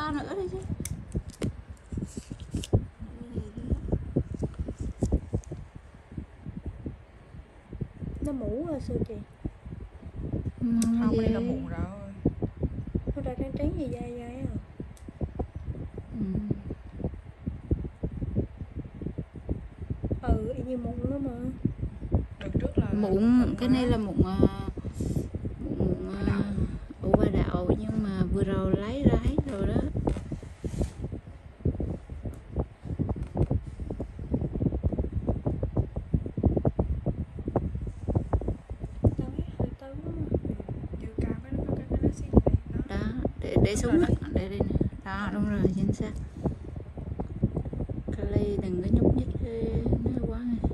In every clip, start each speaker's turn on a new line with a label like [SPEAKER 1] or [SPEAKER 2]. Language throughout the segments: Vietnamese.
[SPEAKER 1] to nữa đi chứ.
[SPEAKER 2] Nó mũ rồi sao chị?
[SPEAKER 1] Không
[SPEAKER 3] đây là muộn rồi.
[SPEAKER 2] Nó ra trắng trắng gì dai dai à
[SPEAKER 1] ừ.
[SPEAKER 2] ừ y như mụn đó mà.
[SPEAKER 3] Đợt trước là
[SPEAKER 1] mụn cái này là mụn à, mụn mụn à, ủ ba đạo nhưng mà vừa rồi lấy ra hết rồi đó
[SPEAKER 2] tao biết hơi tao đó mà
[SPEAKER 3] dư cao cái nó cái cái nó xí này nó
[SPEAKER 1] đó để để xuống đó. để đây nè đó đúng rồi chính xác cái ly đừng có nhúc nhích ê, nó quá này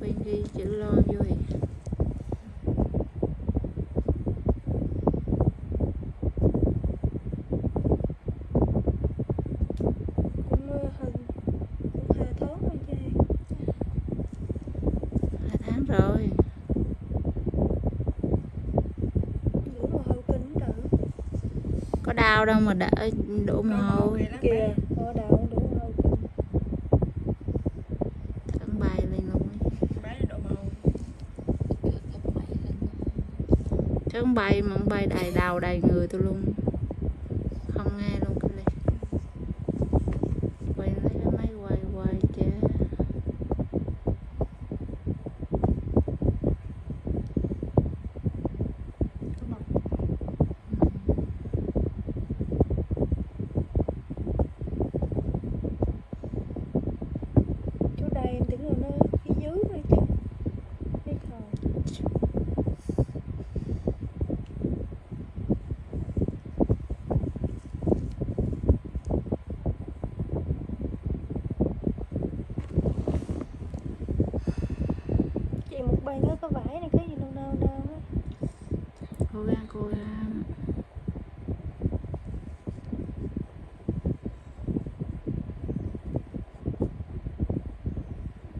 [SPEAKER 1] quên ghi chữ lo vô thì
[SPEAKER 2] cũng ờ, hơn cũng hai tháng rồi chứ
[SPEAKER 1] hai tháng rồi
[SPEAKER 2] giữ mà hơi kính đỡ
[SPEAKER 1] có đau đâu mà đã đổ mồ
[SPEAKER 3] Đổ mồ
[SPEAKER 1] hôi
[SPEAKER 2] kìa. Đầu đủ hơi kính
[SPEAKER 1] thẳng bay lên luôn
[SPEAKER 3] màu
[SPEAKER 1] không bay mà bay đầy đầu đầy người tôi luôn không nghe luôn cái này quay lấy cái máy quay quay chứ
[SPEAKER 3] có màu
[SPEAKER 2] chỗ đây em tưởng là nó phía dưới thôi chứ biết rồi chị một bài nữa có vải này cái gì đâu đâu đâu á
[SPEAKER 1] cố gắng cố gắng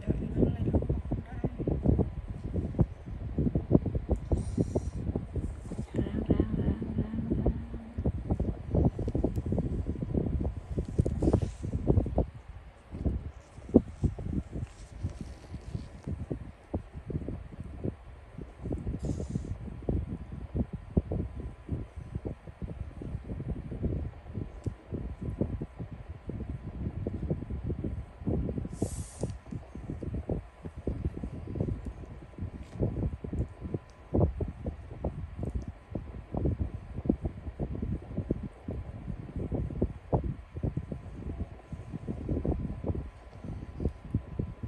[SPEAKER 3] đợi nó lên lúc một đây
[SPEAKER 1] ráng ráng ráng ráng ráng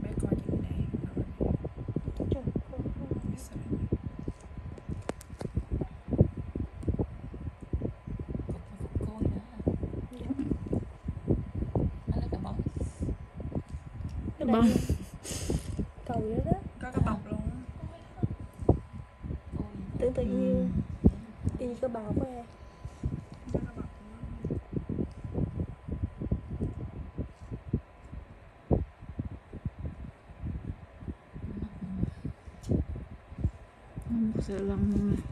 [SPEAKER 3] bé coi chữ đèn rồi
[SPEAKER 2] Trời ơi.
[SPEAKER 3] biết sao đây
[SPEAKER 2] này cầu vậy đó
[SPEAKER 3] có cái bọc luôn á.
[SPEAKER 2] tưởng tự
[SPEAKER 1] Ừ.
[SPEAKER 2] nhiên y cái bào của em
[SPEAKER 3] có cái bọc luôn á.
[SPEAKER 1] một sợi lông luôn nè
[SPEAKER 2] là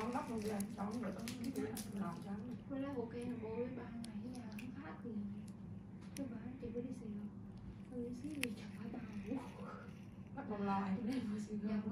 [SPEAKER 4] cho nó lắp luôn đi anh cho nó rồi nó biết cái làm sao
[SPEAKER 5] Với lại ok là bố với ba ngày nhà không phát thì Tôi bảo chị có đi xì? Tôi đi xí thì chẳng phải tao
[SPEAKER 4] bắt lo anh.
[SPEAKER 5] Đây mà xì nhà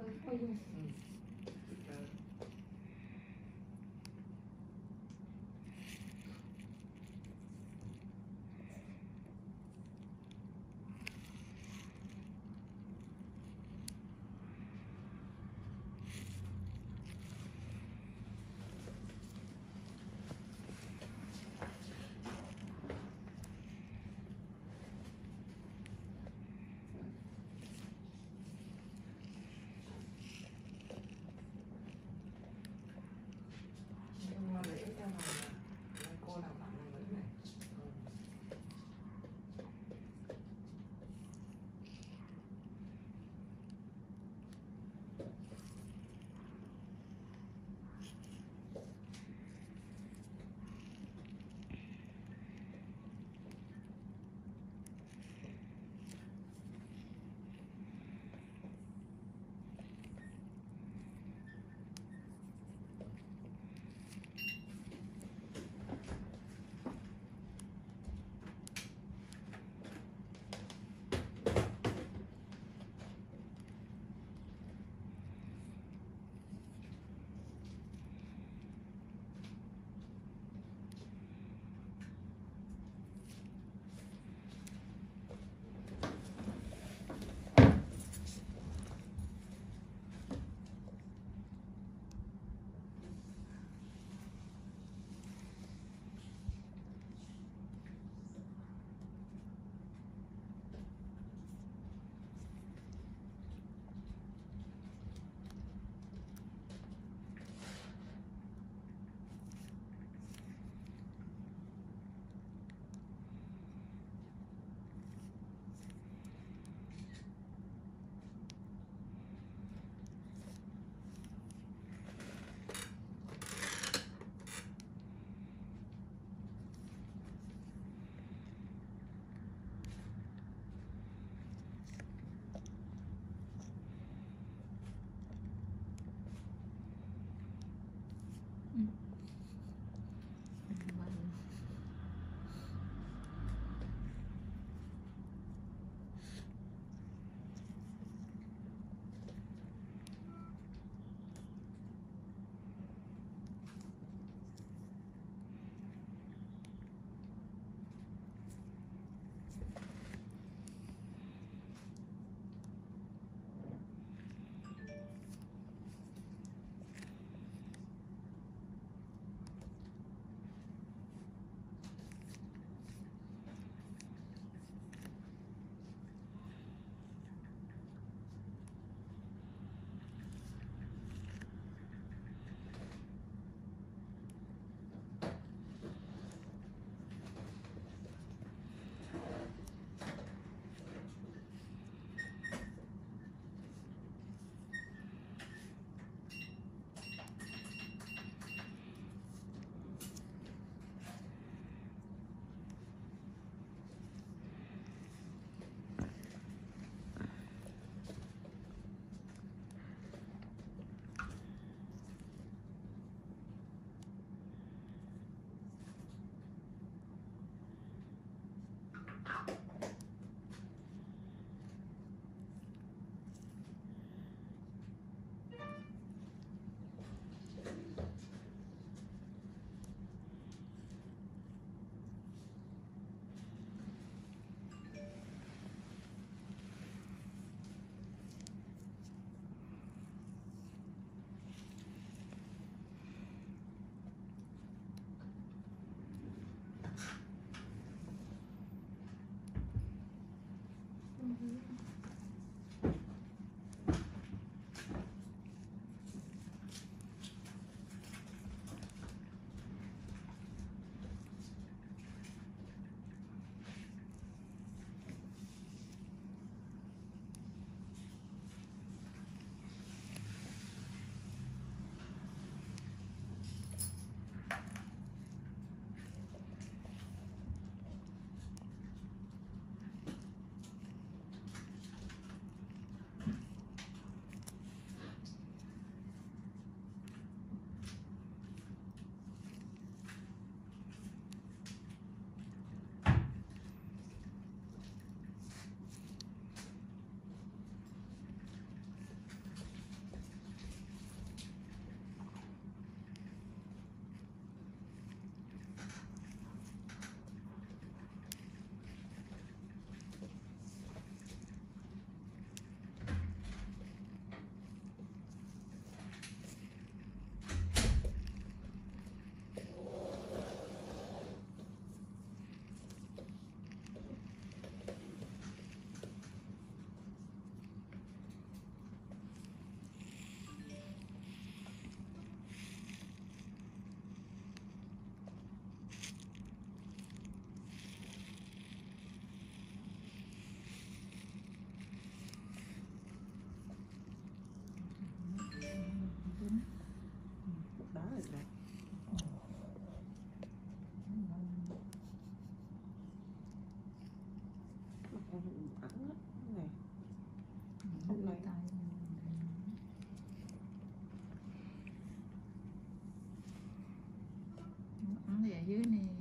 [SPEAKER 1] thì ở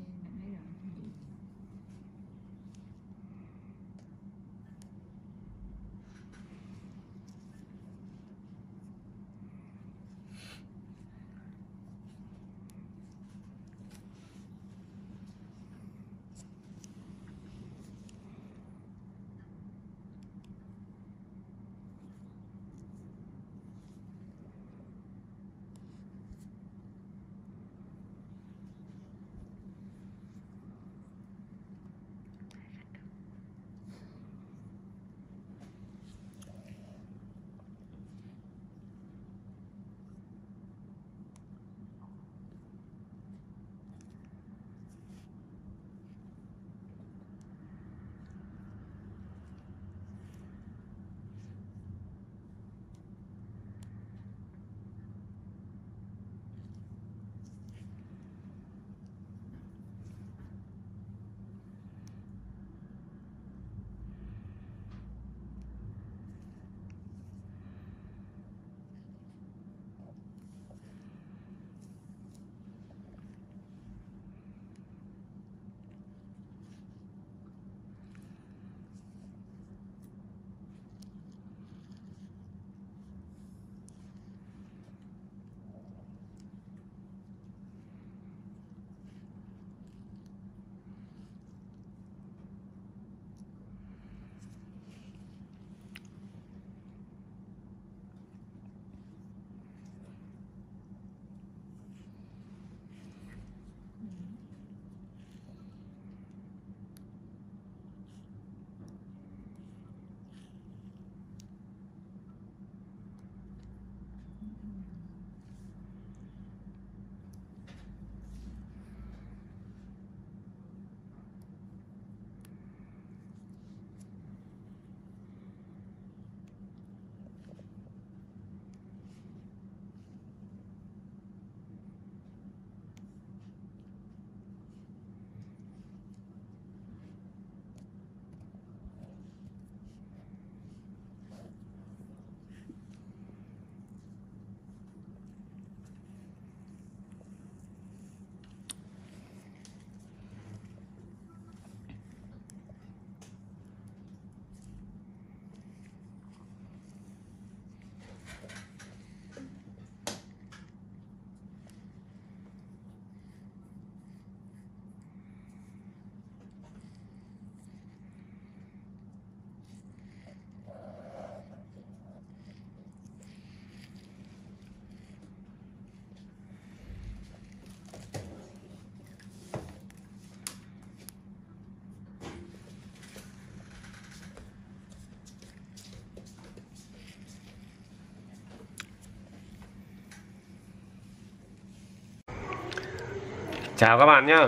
[SPEAKER 6] Chào các bạn nhá.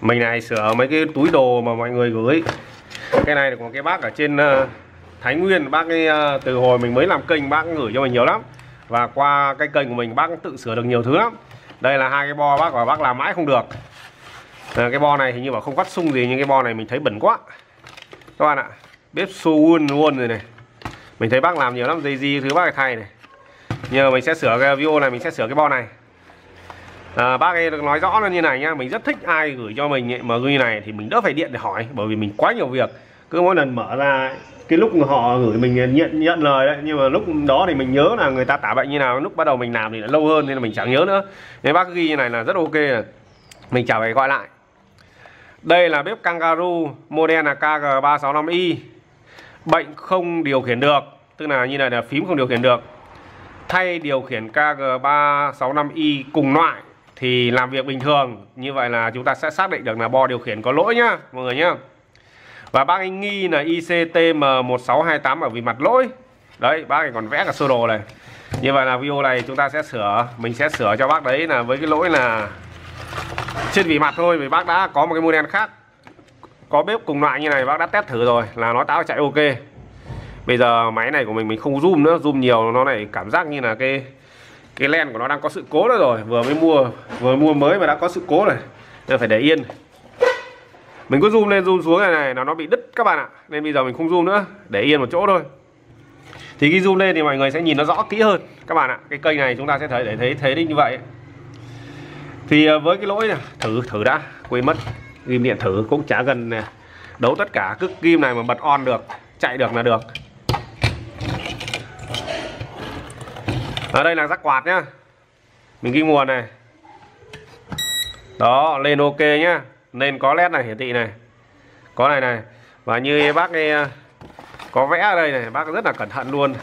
[SPEAKER 6] Mình này sửa mấy cái túi đồ mà mọi người gửi. Cái này là của cái bác ở trên uh, Thái Nguyên. Bác ấy, uh, từ hồi mình mới làm kênh bác gửi cho mình nhiều lắm. Và qua cái kênh của mình bác tự sửa được nhiều thứ lắm. Đây là hai cái bo bác và bác làm mãi không được. À, Cái bo này hình như bảo không vắt sung gì Nhưng cái bo này mình thấy bẩn quá. Các bạn ạ Bếp Suwon luôn rồi này. Mình thấy bác làm nhiều lắm Dây di thứ bác phải thay này. Nhưng mà mình sẽ sửa cái video này Mình sẽ sửa cái bo này à, bác ấy nói rõ là như này nhá mình rất thích ai gửi cho mình ấy, mà gửi này thì mình đỡ phải điện để hỏi bởi vì mình quá nhiều việc. Cứ mỗi lần mở ra cái lúc họ gửi mình nhận nhận lời đấy nhưng mà lúc đó thì mình nhớ là người ta tả bệnh như nào lúc bắt đầu mình làm thì lại lâu hơn nên là mình chẳng nhớ nữa. Nên bác ghi như này là rất ok mình trả về gọi lại. Đây là bếp kangaroo model là KG365i bệnh không điều khiển được tức là như này là phím không điều khiển được. Thay điều khiển KG365i cùng loại thì làm việc bình thường, như vậy là chúng ta sẽ xác định được là bo điều khiển có lỗi nhá, mọi người nhá. Và bác anh nghi là ICTM1628 ở vì mặt lỗi. Đấy, bác ấy còn vẽ cả sơ đồ này. Như vậy là video này chúng ta sẽ sửa, mình sẽ sửa cho bác đấy là với cái lỗi là trên vì mặt thôi, vì bác đã có một cái model khác. Có bếp cùng loại như này, bác đã test thử rồi, là nó táo chạy ok. Bây giờ máy này của mình mình không zoom nữa, zoom nhiều, nó này cảm giác như là cái cái len của nó đang có sự cố nữa rồi. Vừa mới mua, vừa mua mới mà đã có sự cố rồi. Nên phải để yên. Mình cứ zoom lên, zoom xuống này này, là nó bị đứt các bạn ạ. Nên bây giờ mình không zoom nữa. Để yên một chỗ thôi. Thì khi zoom lên thì mọi người sẽ nhìn nó rõ kỹ hơn. Các bạn ạ, cái kênh này chúng ta sẽ thấy, để thấy thấy như vậy. Thì à, với cái lỗi này, thử thử đã, quên mất. Ghim điện thử cũng chả gần này. đấu tất cả. Cứ ghim này mà bật on được, chạy được là được. Ở đây là rắc quạt nhá. Mình ghi nguồn này. Đó, lên ok nhá. Nên có led này, hiển thị này. Có này này. Và như bác ấy ờ, có vẽ ở đây này, bác rất là cẩn thận luôn.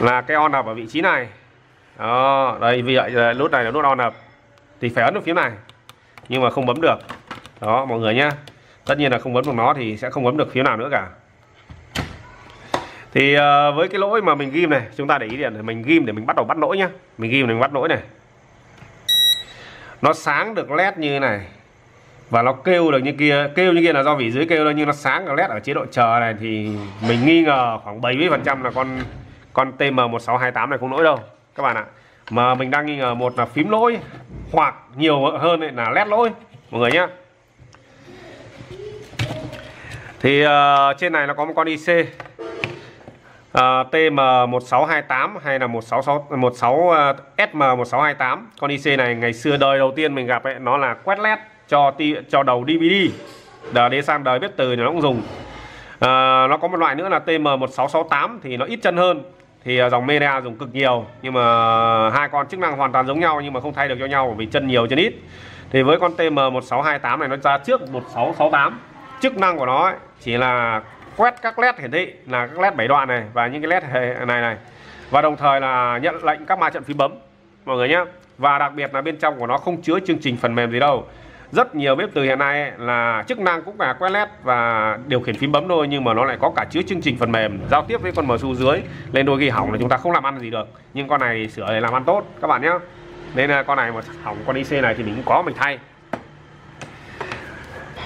[SPEAKER 6] Là cái on up ở vị trí này. Đó, đây, vì vậy ờ, nút này là nút on up thì phải ấn được phím này, nhưng mà không bấm được. Đó, mọi người nhá. Tất nhiên là không bấm được nó thì sẽ không bấm được phím nào nữa cả thì ờ, với cái lỗi mà mình ghim này chúng ta để ý điện này mình ghim để mình bắt đầu bắt lỗi nhá. Mình ghim để mình bắt lỗi này. Nó sáng được led như thế này và nó kêu được như kia kêu như kia là do vỉ dưới kêu thôi nhưng nó sáng được led ở chế độ chờ này thì mình nghi ngờ khoảng 70 phần trăm là con con TM1628 này không lỗi đâu các bạn ạ. Mà mình đang nghi ngờ một là phím lỗi hoặc nhiều hơn là led lỗi mọi người nhé thì uh, trên này nó có một con IC Ờ, uh, TM1628 hay là 166 16 uh, SM1628 con IC này ngày xưa đời đầu tiên mình gặp ấy nó là quét led cho ti, cho đầu DVD đờ đi sang đời biết từ thì nó cũng dùng. À, nó có một loại nữa là TM1668 thì nó ít chân hơn. Thì ờ, dòng Media dùng cực nhiều. Nhưng mà hai con chức năng hoàn toàn giống nhau nhưng mà không thay được cho nhau vì chân nhiều chân ít. Thì với con TM1628 này nó ra trước 1668 chức năng của nó ấy, chỉ là quét các led hiển thị là các led 7 đoạn này và những cái led này này. Và đồng thời là nhận lệnh các ma trận phím bấm, mọi người nhé và đặc biệt là bên trong của nó không chứa chương trình phần mềm gì đâu. Rất nhiều bếp từ hiện nay là chức năng cũng là quét led và điều khiển phím bấm thôi, nhưng mà nó lại có cả chứa chương trình phần mềm giao tiếp với con MSU dưới lên đôi khi hỏng là chúng ta không làm ăn gì được. Nhưng con này sửa để làm ăn tốt, các bạn nhé nên là con này mà hỏng con IC này thì mình cũng có, mình thay.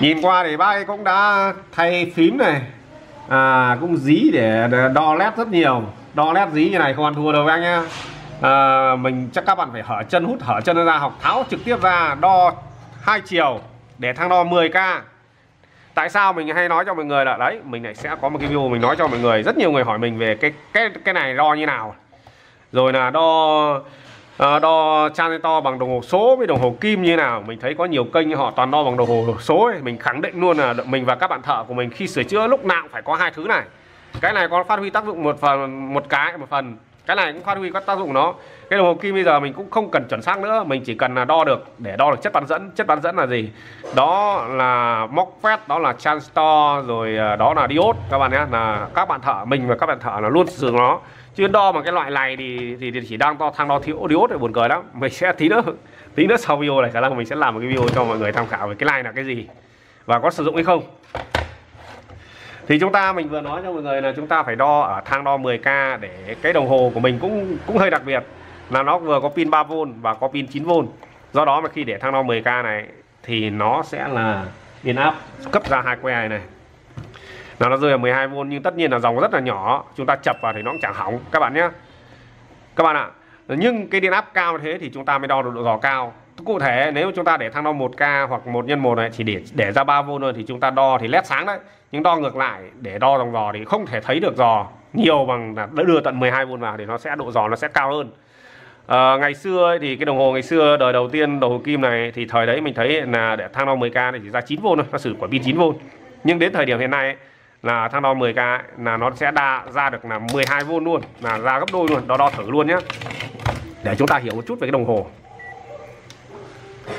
[SPEAKER 6] Nhìn qua thì bác ấy cũng đã thay phím này à, cũng dí để đo led rất nhiều. Đo led dí như này không ăn thua đâu anh nhá. À, mình chắc các bạn phải hở chân hút hở chân ra học tháo trực tiếp ra đo hai chiều để thang đo 10k tại sao mình hay nói cho mọi người là đấy mình lại sẽ có một cái video mình nói cho mọi người. Rất nhiều người hỏi mình về cái cái cái này đo như nào. Rồi là đo uh, đo to bằng đồng hồ số với đồng hồ kim như nào. Mình thấy có nhiều kênh họ toàn đo bằng đồng hồ số ấy. mình khẳng định luôn là mình và các bạn thợ của mình khi sửa chữa lúc nào cũng phải có hai thứ này. Cái này có phát huy tác dụng một phần một cái một phần. Cái này cũng phát huy các tác dụng nó. Cái đồng hồ kim bây giờ mình cũng không cần chuẩn xác nữa. Mình chỉ cần là đo được để đo được chất bán dẫn. Chất bán dẫn là gì? Đó là MOSFET đó là transistor rồi ờ, đó là diode các bạn nhé. Là các bạn thợ mình và các bạn thợ là luôn sử dụng nó chứ đo bằng cái loại này thì thì, thì chỉ đang đo thang đo thiếu diode thì buồn cười lắm. Mình sẽ tí nữa tí nữa sau video này khả năng mình sẽ làm một cái video cho mọi người tham khảo về cái này là cái gì và có sử dụng hay không. Thì chúng ta mình vừa nói cho mọi người là chúng ta phải đo ở thang đo 10k để cái đồng hồ của mình cũng cũng hơi đặc biệt. Là nó vừa có pin 3V và có pin 9V do đó mà khi để thang đo 10k này thì nó sẽ là điện áp cấp ra hai que này này là nó rơi ở 12V nhưng tất nhiên là dòng rất là nhỏ. Chúng ta chập vào thì nó cũng chẳng hỏng. Các bạn nhé. Các bạn ạ nhưng cái điện áp cao như thế thì chúng ta mới đo được độ dò cao. Cụ thể nếu chúng ta để thang đo 1k hoặc 1 nhân 1 này chỉ để để ra 3V thôi thì chúng ta đo thì led sáng đấy. Nhưng đo ngược lại để đo dòng dò thì không thể thấy được dò nhiều bằng là đưa tận 12V vào thì nó sẽ độ dò nó sẽ cao hơn. À, ngày xưa ấy, thì cái đồng hồ ngày xưa đời đầu tiên đồng hồ kim này thì thời đấy mình thấy là để thang đo 10k thì chỉ ra 9V thôi nó sử quả pin 9V nhưng đến thời điểm hiện nay ấy, là thang đo 10k ấy, là nó sẽ đa ra được là 12V luôn là ra gấp đôi luôn đó đo thử luôn nhé để chúng ta hiểu một chút về cái đồng hồ.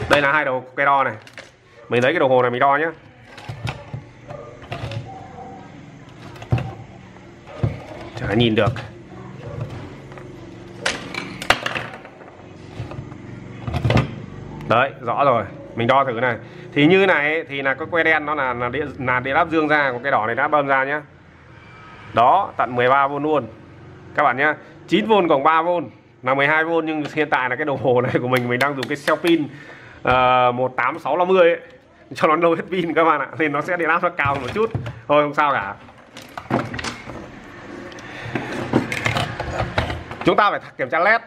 [SPEAKER 6] Đây là hai đầu cây đo này. Mình lấy cái đồng hồ này mình đo nhé chả nhìn được. Đấy rõ rồi. Mình đo thử này thì như này thì là cái que đen nó là là điện là điện áp dương ra còn cái đỏ này đã bơm ra nhá. Đó tận 13V luôn. Các bạn nhá 9V cộng 3V là 12V nhưng hiện tại là cái đồng hồ này của mình mình đang dùng cái cell pin ờ, uh, 18650 ấy cho nó lâu hết pin các bạn ạ nên nó sẽ điện áp nó cao một chút. Thôi không sao cả. Chúng ta phải kiểm tra led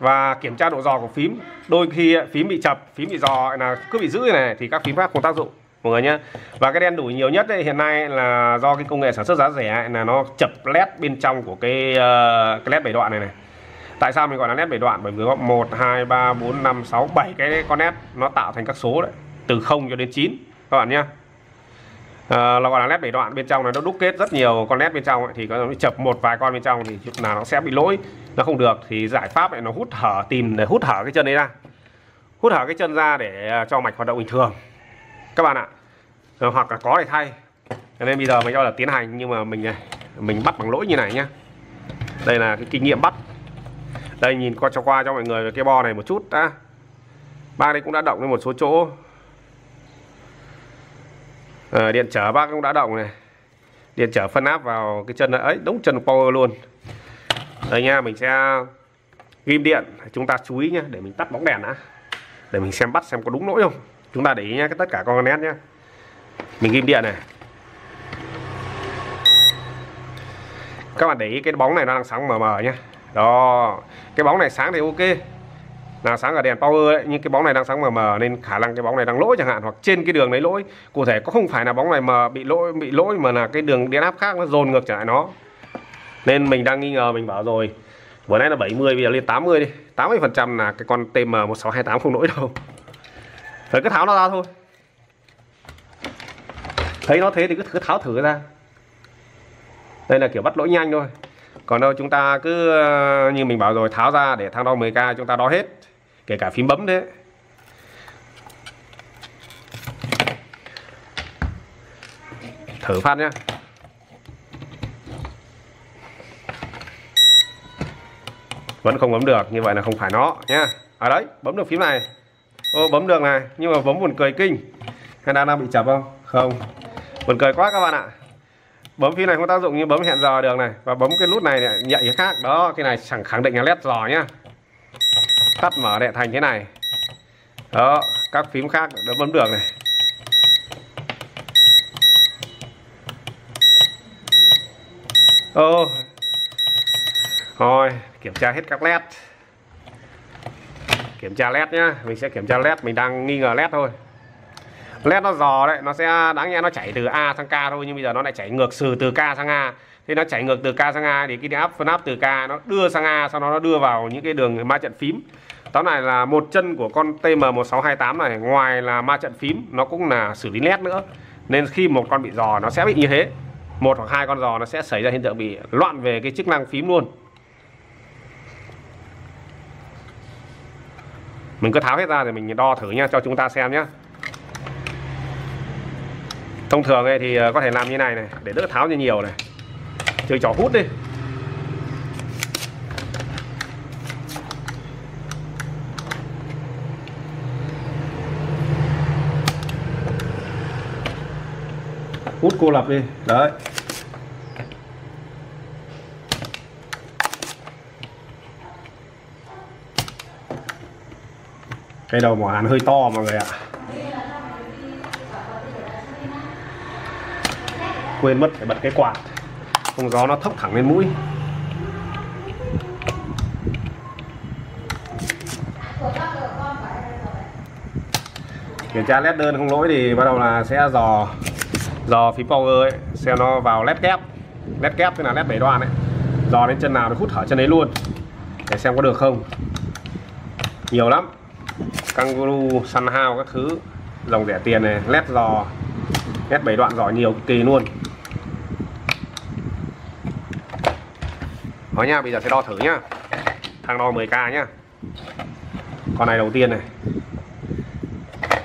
[SPEAKER 6] và kiểm tra độ giò của phím. Đôi khi ờ, phím bị chập phím bị giò là cứ bị giữ này thì các phím khác không tác dụng mọi người nhé. Và cái đen đủi nhiều nhất đây hiện nay là do cái công nghệ sản xuất giá rẻ là nó chập led bên trong của cái uh, cái led bảy đoạn này này. Tại sao mình gọi là led bảy đoạn? Bởi vì có 1 2 3 4 5 6 7 cái con led nó tạo thành các số đấy từ 0 cho đến 9 các bạn nhé. Ờ, à, nó gọi là led bảy đoạn bên trong này nó đúc kết rất nhiều con led bên trong ấy, thì có chập một vài con bên trong thì là nó sẽ bị lỗi nó không được. Thì giải pháp này nó hút hở tìm để hút hở cái chân đấy ra. Hút hở cái chân ra để ờ, cho mạch hoạt động bình thường. Các bạn ạ ờ, hoặc là có để thay. Cho nên bây giờ mình cho là tiến hành nhưng mà mình này mình bắt bằng lỗi như này nhá. Đây là cái kinh nghiệm bắt. Đây nhìn qua cho qua cho mọi người cái bo này một chút đã. Ba đây cũng đã động lên một số chỗ à, điện trở bác cũng đã động này. Điện trở phân áp vào cái chân ấy đúng chân power luôn. Đây nha mình sẽ ghim điện. Chúng ta chú ý nhé để mình tắt bóng đèn đã. Để mình xem bắt xem có đúng lỗi không. Chúng ta để ý nhé tất cả con nét nhé mình ghim điện này. Các bạn để ý cái bóng này nó đang sáng mờ mờ nhé đó cái bóng này sáng thì ok là sáng ở đèn power đấy nhưng cái bóng này đang sáng mờ mờ nên khả năng cái bóng này đang lỗi chẳng hạn hoặc trên cái đường đấy lỗi. Cụ thể có không phải là bóng này mờ bị lỗi bị lỗi mà là cái đường điện áp khác nó dồn ngược trở lại nó. Nên mình đang nghi ngờ mình bảo rồi vừa nãy là 70 bây giờ lên 80 đi. 80 phần trăm là cái con TM 1628 không lỗi đâu. Phải cứ tháo nó ra thôi. Thấy nó thế thì cứ, cứ tháo thử ra. Đây là kiểu bắt lỗi nhanh thôi. Còn đâu chúng ta cứ ờ, như mình bảo rồi tháo ra để thang đo 10k chúng ta đo hết kể cả phím bấm đấy. Thử phát nhá. Vẫn không bấm được, như vậy là không phải nó, nhá. Ở đấy, bấm được phím này. Ô, bấm được này, nhưng mà bấm buồn cười kinh. Hay đang đang bị chập không? Không. Buồn cười quá các bạn ạ. Bấm phím này không tác dụng như bấm hẹn giờ được này, và bấm cái nút này này, nhạy cái khác. Đó, cái này chẳng khẳng định là led giò nhá tắt mở lại thành thế này. Đó, các phím khác đã bấm được này. Ô rồi kiểm tra hết các led. Kiểm tra led nhá, mình sẽ kiểm tra led, mình đang nghi ngờ led thôi. Led nó dò đấy, nó sẽ, đáng nhẽ nó chảy từ A sang K thôi, nhưng bây giờ nó lại chảy ngược từ từ K sang A. Thế nó chảy ngược từ K sang A thì cái điện áp phân áp từ K nó đưa sang A, sau đó nó đưa vào những cái đường ma trận phím táo này là một chân của con TM1628 này, ngoài là ma trận phím, nó cũng là xử lý led nữa. Nên khi một con bị dò nó sẽ bị như thế. Một hoặc hai con dò nó sẽ xảy ra hiện tượng bị loạn về cái chức năng phím luôn. Mình cứ tháo hết ra thì mình đo thử nhá, cho chúng ta xem nhá. Thông thường ấy thì ờ, có thể làm như này này, để đỡ tháo như nhiều này. Chơi trò hút đi. Hút cô lập đi. Đấy. Cái đầu mỏ hàn hơi to mọi người ạ. Quên mất phải bật cái quạt. Không gió nó thốc thẳng lên mũi. Kiểm tra led đơn không lỗi thì bắt đầu là sẽ dò dò phím power ấy xe nó vào led kép. Led kép tức là led bảy đoạn ấy. Dò đến chân nào nó hút thở chân đấy luôn. Để xem có được không. Nhiều lắm. Kangaroo hao các thứ. Dòng rẻ tiền này led dò led bảy đoạn dò nhiều cực kỳ luôn. Đó nha, bây giờ sẽ đo thử nhá. Thang đo 10k nhá. Con này đầu tiên này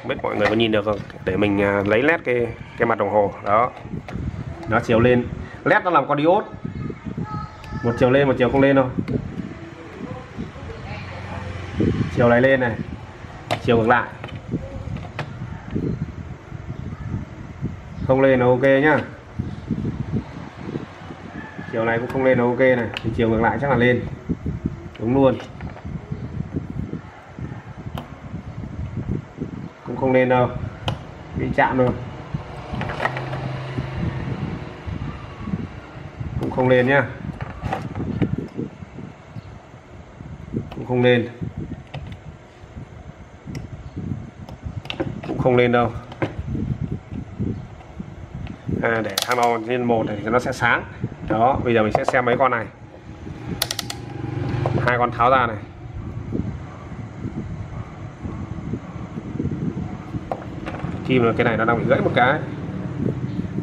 [SPEAKER 6] biết mọi người có nhìn được không? Để mình à, lấy led cái cái mặt đồng hồ. Đó. Nó chiều lên. Led nó làm con diode Một chiều lên, một chiều không lên đâu Chiều này lên này. Chiều ngược lại. Không lên là ok nhá. Chiều này cũng không lên là ok này. Thì chiều ngược lại chắc là lên. Đúng luôn. Không lên đâu. Bị chạm luôn cũng không lên nhá. Cũng không lên. Cũng không lên đâu. À, để thang đo lên một thì nó sẽ sáng. Đó bây giờ mình sẽ xem mấy con này. Hai con tháo ra này. Chim là cái này nó đang bị gãy một cái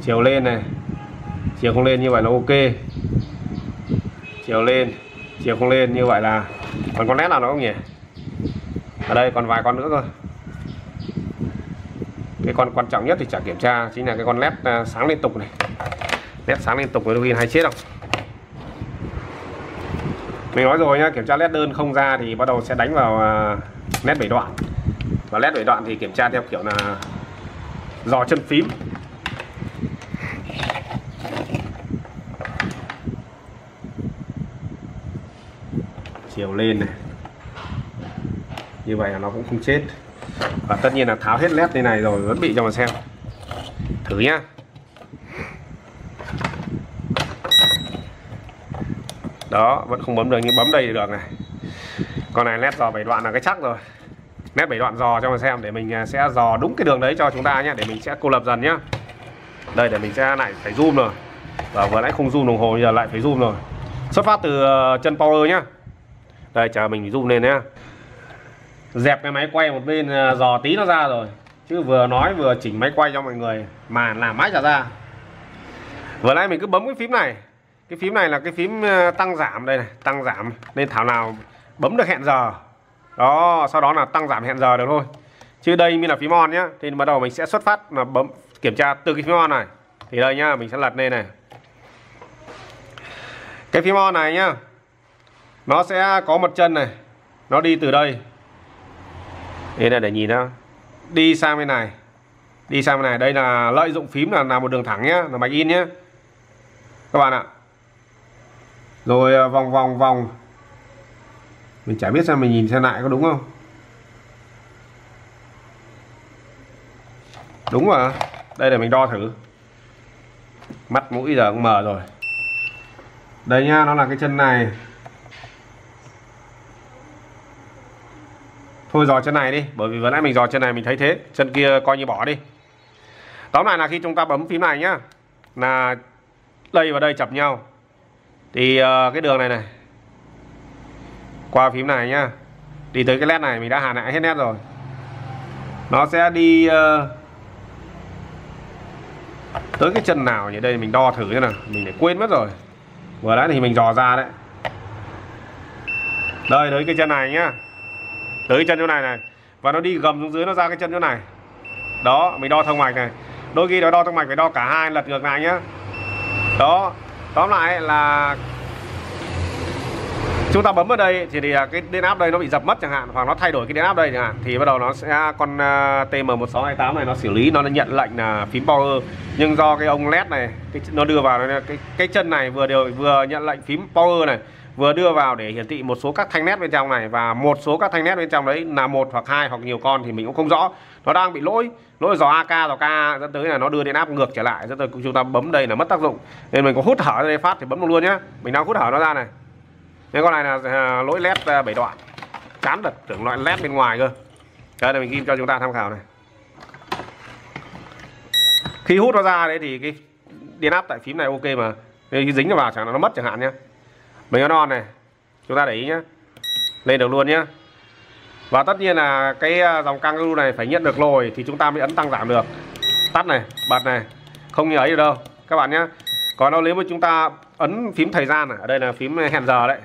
[SPEAKER 6] chiều lên này chiều không lên như vậy là ok. Chiều lên chiều không lên như vậy là còn con nét nào nữa không nhỉ? Ở đây còn vài con nữa thôi cái con quan trọng nhất thì chả kiểm tra chính là cái con led à, sáng liên tục này. Led sáng liên tục với đôi khi hay chết không? Mình nói rồi nhá kiểm tra led đơn không ra thì bắt đầu sẽ đánh vào à, led bảy đoạn. Và led bảy đoạn thì kiểm tra theo kiểu là dò chân phím. Chiều lên này. Như vậy là nó cũng không chết. Và tất nhiên là tháo hết led như này rồi, vẫn bị cho mà xem. Thử nhá. Đó, vẫn không bấm được, nhưng bấm đây được này. Con này led dò bảy đoạn là cái chắc rồi nét bảy đoạn dò cho mình xem, để mình à, sẽ dò đúng cái đường đấy cho chúng ta nhé, để mình sẽ cô lập dần nhá đây, để mình sẽ lại phải zoom rồi. Và vừa nãy không zoom đồng hồ giờ lại phải zoom rồi. Xuất phát từ ờ, chân power nhá. Đây, chờ mình zoom lên nhá. Dẹp cái máy quay một bên à, dò tí nó ra rồi. Chứ vừa nói vừa chỉnh máy quay cho mọi người, mà làm mãi trả ra. Vừa nãy mình cứ bấm cái phím này. Cái phím này là cái phím à, tăng giảm đây này, tăng giảm. Nên thảo nào bấm được hẹn giờ đó, sau đó là tăng giảm hẹn giờ được thôi. Chứ đây mới là phím on nhá. Thì bắt đầu mình sẽ xuất phát là bấm, kiểm tra từ cái phím on này. Thì đây nhá, mình sẽ lật lên này. Cái phím on này nhá, nó sẽ có một chân này. Nó đi từ đây. Đây là để nhìn nó đi sang bên này. Đi sang bên này. Đây là lợi dụng phím là là một đường thẳng nhá, là mạch in nhá. Các bạn ạ. Rồi à, vòng vòng vòng mình chả biết sao mình nhìn xem lại có đúng không? Đúng mà đây là mình đo thử. Mắt mũi giờ cũng mờ rồi. Đây nha nó là cái chân này. Thôi dò chân này đi, bởi vì vừa nãy mình dò chân này mình thấy thế, chân kia coi như bỏ đi. Tóm lại là khi chúng ta bấm phím này nhá, là đây và đây chập nhau. Thì ờ, cái đường này này qua phím này nhá. Đi tới cái led này mình đã hàn lại hết nét rồi. Nó sẽ đi uh, tới cái chân nào như đây mình đo thử thế nào. Mình để quên mất rồi. Vừa nãy thì mình dò ra đấy. Đây tới cái chân này nhá. Tới chân chỗ này này. Và nó đi gầm xuống dưới nó ra cái chân chỗ này. Đó mình đo thông mạch này. Đôi khi nó đo thông mạch phải đo cả hai lật ngược lại nhá. Đó. Tóm lại là chúng ta bấm vào đây thì, thì à, cái điện áp đây nó bị dập mất chẳng hạn hoặc nó thay đổi cái điện áp đây chẳng hạn thì bắt đầu nó sẽ à, con à, TM1628 này nó xử lý nó nhận lệnh là phím power. Nhưng do cái ông led này cái, nó đưa vào cái cái chân này vừa đều vừa nhận lệnh phím power này vừa đưa vào để hiển thị một số các thanh nét bên trong này và một số các thanh nét bên trong đấy là một hoặc hai hoặc nhiều con thì mình cũng không rõ. Nó đang bị lỗi lỗi dò AK dò K dẫn tới là nó đưa điện áp ngược trở lại dẫn tới chúng ta bấm đây là mất tác dụng. Nên mình có hút thở ra đây phát thì bấm luôn nhá. Mình đang hút thở nó ra này nên con này là à, lỗi led à, bảy đoạn. Chán thật tưởng loại led bên ngoài cơ. Cái này mình ghi cho chúng ta tham khảo này. Khi hút nó ra đấy thì cái điện áp tại phím này ok mà. Khi dính nó vào chẳng nó mất chẳng hạn nhé mình non này. Chúng ta để ý nhé lên được luôn nhé và tất nhiên là cái à, dòng kangaroo này phải nhận được lồi thì chúng ta mới ấn tăng giảm được. Tắt này bật này. Không như ấy được đâu. Các bạn nhé còn đâu nếu mà chúng ta ấn phím thời gian này ở đây là phím hẹn giờ đấy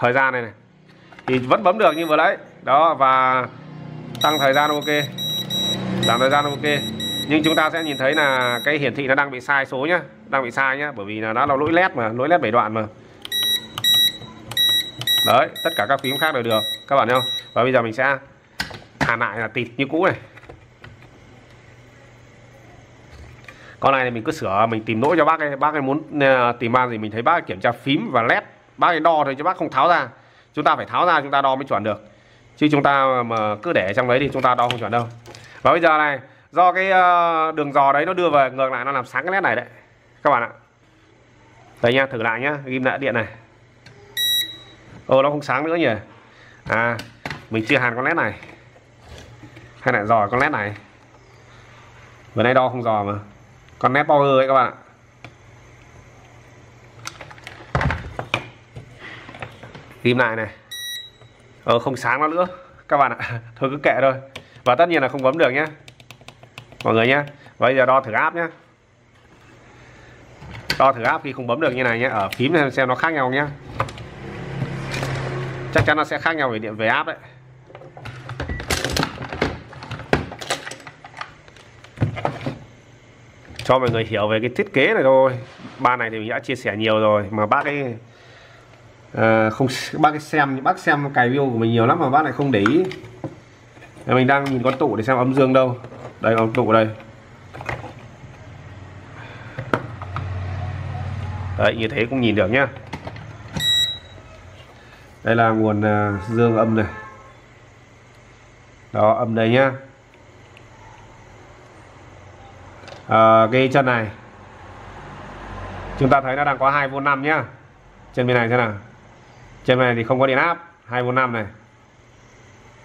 [SPEAKER 6] thời gian này này. Thì vẫn bấm được như vừa nãy. Đó, và tăng thời gian ok. Giảm thời gian ok. Nhưng chúng ta sẽ nhìn thấy là cái hiển thị nó đang bị sai số nhá. Đang bị sai nhá, bởi vì là nó là lỗi led mà, lỗi led bảy đoạn mà. Đấy, tất cả các phím khác đều được. Các bạn thấy không? Và bây giờ mình sẽ hàn lại là tịt như cũ này. Con này thì mình cứ sửa, mình tìm lỗi cho bác ấy. Bác ấy muốn à, tìm ban gì mình thấy bác ấy kiểm tra phím và led bác ấy đo thôi chứ bác không tháo ra. Chúng ta phải tháo ra, chúng ta đo mới chuẩn được. Chứ chúng ta mà cứ để trong đấy thì chúng ta đo không chuẩn đâu. Và bây giờ này, do cái ờ, đường dò đấy nó đưa về ngược lại, nó làm sáng cái nét này đấy. Các bạn ạ. Đây nha thử lại nhá ghim lại điện này. Ô nó không sáng nữa nhỉ? À mình chưa hàn con led này. Hay lại dò con led này? Vừa nay đo không dò mà. Con nét power ấy các bạn ạ. Ghim lại này. Ờ không sáng nó nữa. Các bạn ạ thôi cứ kệ thôi. Và tất nhiên là không bấm được nhé mọi người nhé bây giờ đo thử áp nhé đo thử áp khi không bấm được như này nhé ở phím xem, xem nó khác nhau nhé chắc chắn nó sẽ khác nhau về điện về áp đấy. Cho mọi người hiểu về cái thiết kế này thôi. Ba này thì mình đã chia sẻ nhiều rồi mà bác ấy à, không bác xem bác xem cài video của mình nhiều lắm mà bác lại không để ý. Mình đang nhìn con tụ để xem âm dương đâu. Đây con tụ đây. Đấy như thế cũng nhìn được nhá. Đây là nguồn uh, dương âm này. Đó âm đây nhá. À, cái chân này. Chúng ta thấy nó đang có 2 vô 5 nhá. Chân bên này thế nào trên này thì không có điện áp 245 này.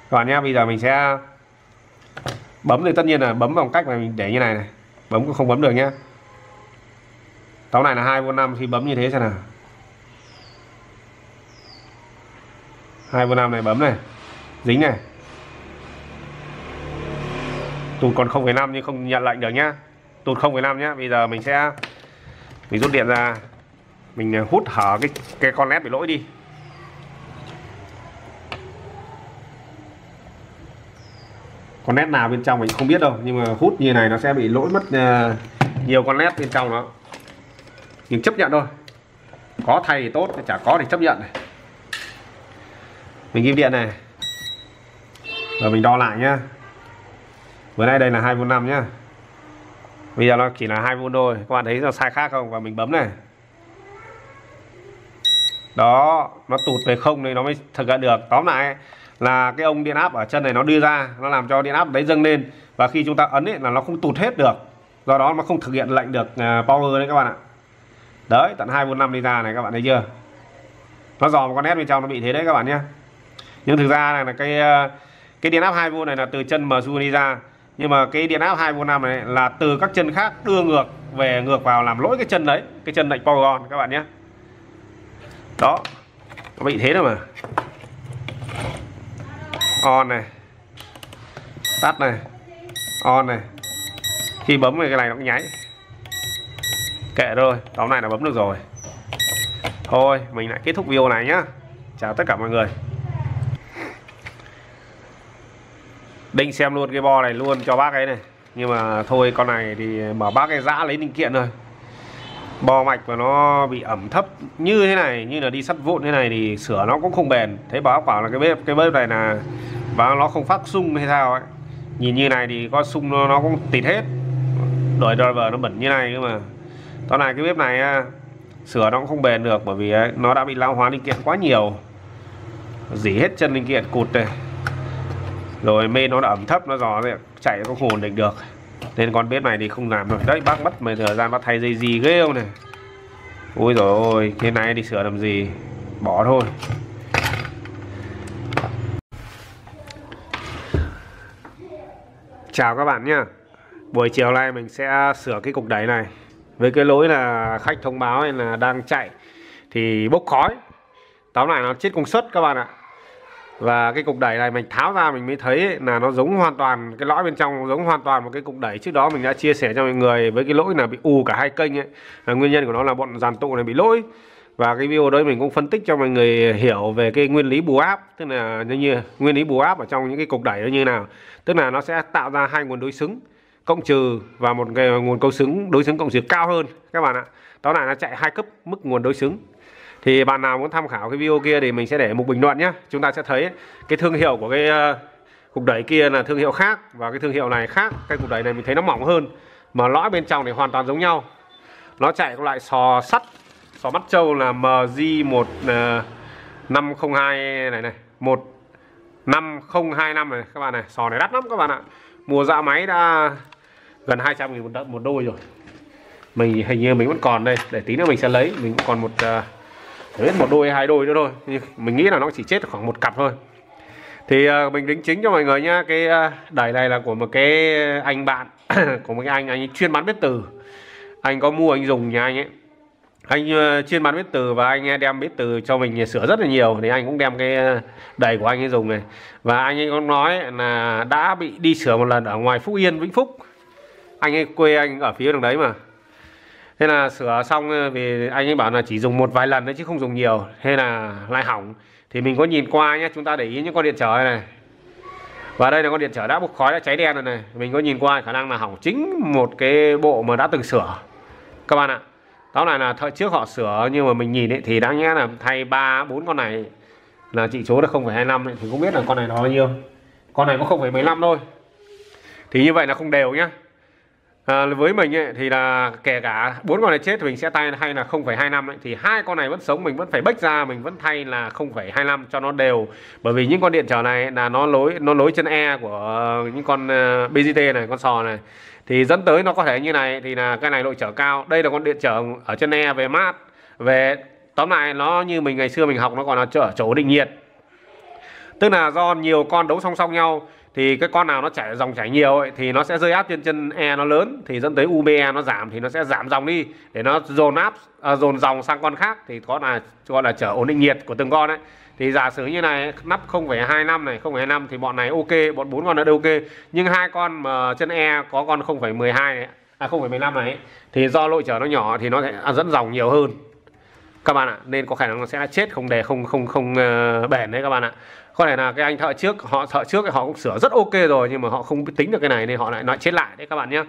[SPEAKER 6] Các bạn nhé bây giờ mình sẽ bấm thì tất nhiên là bấm bằng cách mà mình để như này này. Bấm cũng không bấm được nhé. Tóm này là 2V 5 khi bấm như thế xem nào. 245 này bấm này dính này. Tụt còn 0,5 nhưng không nhận lệnh được nhá. Tụt 0,5 nhá bây giờ mình sẽ mình rút điện ra. Mình à, hút hở cái cái con led bị lỗi đi. Con nét nào bên trong mình không biết đâu, nhưng mà hút như này nó sẽ bị lỗi mất ờ, nhiều con nét bên trong nó. Nhưng chấp nhận thôi. Có thay thì tốt, chả có thì chấp nhận này. Mình ghim điện này. Rồi mình đo lại nhá. Vừa nay đây là 2V 5 nhá. Bây giờ nó chỉ là 2V thôi. Các bạn thấy nó sai khác không? Và mình bấm này. Đó, nó tụt về không thì nó mới thực hiện được. Tóm lại là cái ông điện áp ở chân này nó đưa ra, nó làm cho điện áp đấy dâng lên. Và khi chúng ta ấn ấy là nó không tụt hết được. Do đó nó không thực hiện lệnh được à, power đấy các bạn ạ. Đấy, tận 2V5 đi ra này các bạn thấy chưa? Nó dò một con nét bên trong nó bị thế đấy các bạn nhé. Nhưng thực ra này là cái à, cái điện áp 2V này là từ chân MSU đi ra. Nhưng mà cái điện áp 2V5 này là từ các chân khác đưa ngược về, ngược vào làm lỗi cái chân đấy, cái chân lệnh power on các bạn nhé. Đó, nó bị thế rồi mà on này, tắt này, on này. Khi bấm thì cái này nó cũng nháy. Kệ rồi tóm này là bấm được rồi. Thôi, mình lại kết thúc video này nhá. Chào tất cả mọi người. Định xem luôn cái bo này luôn cho bác ấy này. Nhưng mà thôi, con này thì bảo bác ấy dã lấy linh kiện thôi. Bo mạch mà nó bị ẩm thấp như thế này, như là đi sắt vụn thế này thì sửa nó cũng không bền. Thế báo bảo là cái bếp cái bếp này là và nó không phát sung hay sao ấy. Nhìn như này thì có sung nó, nó cũng tịt hết. Đổi driver nó bẩn như này cơ mà. Tóm này cái bếp này à, sửa nó cũng không bền được bởi vì à, nó đã bị lão hóa linh kiện quá nhiều. Dỉ hết chân linh kiện cụt này rồi mê nó đã ẩm thấp nó dò chạy không ổn định được. Nên con bếp này thì không làm được. Đấy bác mất mấy thời gian bác thay dây gì ghê không này? Ôi rồi ôi cái này đi sửa làm gì? Bỏ thôi. Chào các bạn nhé buổi chiều nay mình sẽ sửa cái cục đẩy này. Với cái lỗi là khách thông báo là đang chạy thì bốc khói. Tóm lại nó chết công suất các bạn ạ. Và cái cục đẩy này mình tháo ra mình mới thấy là nó giống hoàn toàn cái lõi bên trong giống hoàn toàn một cái cục đẩy. Trước đó mình đã chia sẻ cho mọi người với cái lỗi là bị ù cả hai kênh ấy. Là nguyên nhân của nó là bọn dàn tụ này bị lỗi. Và cái video đấy mình cũng phân tích cho mọi người hiểu về cái nguyên lý bù áp. Tức là như, như nguyên lý bù áp ở trong những cái cục đẩy nó như nào tức là nó sẽ tạo ra hai nguồn đối xứng, cộng trừ và một cái nguồn câu xứng, đối xứng cộng trừ cao hơn, các bạn ạ. Đó là nó chạy hai cấp mức nguồn đối xứng. Thì bạn nào muốn tham khảo cái video kia thì mình sẽ để một bình luận nhé chúng ta sẽ thấy cái thương hiệu của cái ờ, cục đẩy kia là thương hiệu khác và cái thương hiệu này khác, cái cục đẩy này mình thấy nó mỏng hơn, mà lõi bên trong thì hoàn toàn giống nhau. Nó chạy loại sò sắt, sò mắt trâu là MG ờ, 1502 này này, một 15025 này các bạn này sò này đắt lắm các bạn ạ. Mua dạ máy đã gần 200 nghìn một, một đôi rồi. Mình hình như mình vẫn còn đây để tí nữa mình sẽ lấy. Mình còn một uh, biết một đôi hai đôi nữa thôi. Mình nghĩ là nó chỉ chết khoảng một cặp thôi. Thì uh, mình đính chính cho mọi người nhá cái à, uh, đẩy này là của một cái anh bạn của một cái anh anh chuyên bán biết từ. Anh có mua anh dùng nhà anh ấy anh ờ, chuyên bán bếp từ và anh đem bếp từ cho mình sửa rất là nhiều. Thì anh cũng đem cái ờ, đầy của anh ấy dùng này. Và anh ấy có nói là đã bị đi sửa một lần ở ngoài Phúc Yên, Vĩnh Phúc. Anh ấy quê anh ở phía đường đấy mà. Thế là sửa xong ờ, vì anh ấy bảo là chỉ dùng một vài lần đấy chứ không dùng nhiều. Thế là lại hỏng. Thì mình có nhìn qua nhé chúng ta để ý những con điện trở này. Và đây là con điện trở đã bốc khói, đã cháy đen rồi này. Mình có nhìn qua khả năng là hỏng chính một cái bộ mà đã từng sửa. Các bạn ạ tóm này là thời trước họ sửa nhưng mà mình nhìn ấy thì đáng nhẽ là thay ba bốn con này là trị số là 0,25 thì không biết là con này nó bao nhiêu. Con này có 0,15 thôi. Thì như vậy là không đều nhá. À, với mình ấy, thì là kể cả bốn con này chết thì mình sẽ thay hay là 0,25 thì hai con này vẫn sống mình vẫn phải bách ra mình vẫn thay là 0,25 cho nó đều. Bởi vì những con điện trở này là nó lối nó lối chân e của những con à, uh, BGT này con sò này thì dẫn tới nó có thể như này thì là cái này độ trở cao. Đây là con điện trở ở chân e về mát. Về tóm lại nó như mình ngày xưa mình học nó còn là trở chỗ định nhiệt. Tức là do nhiều con đấu song song nhau thì cái con nào nó chảy dòng chảy nhiều ấy, thì nó sẽ rơi áp trên chân e nó lớn. Thì dẫn tới UBE nó giảm thì nó sẽ giảm dòng đi. Để nó dồn áp à, dồn dòng sang con khác thì có là gọi là trở ổn định nhiệt của từng con đấy thì giả sử như này nắp 0,25 này 0,25 thì bọn này ok bọn bốn con nó đều ok. Nhưng hai con mà chân e có con 0,12 này à 0,15 này thì do lội trở nó nhỏ thì nó sẽ dẫn dòng nhiều hơn. Các bạn ạ nên có khả năng nó sẽ chết không để không không không uh, bền đấy các bạn ạ. Có thể là cái anh thợ trước họ thợ trước họ cũng sửa rất ok rồi nhưng mà họ không tính được cái này nên họ lại nói chết lại đấy các bạn nhé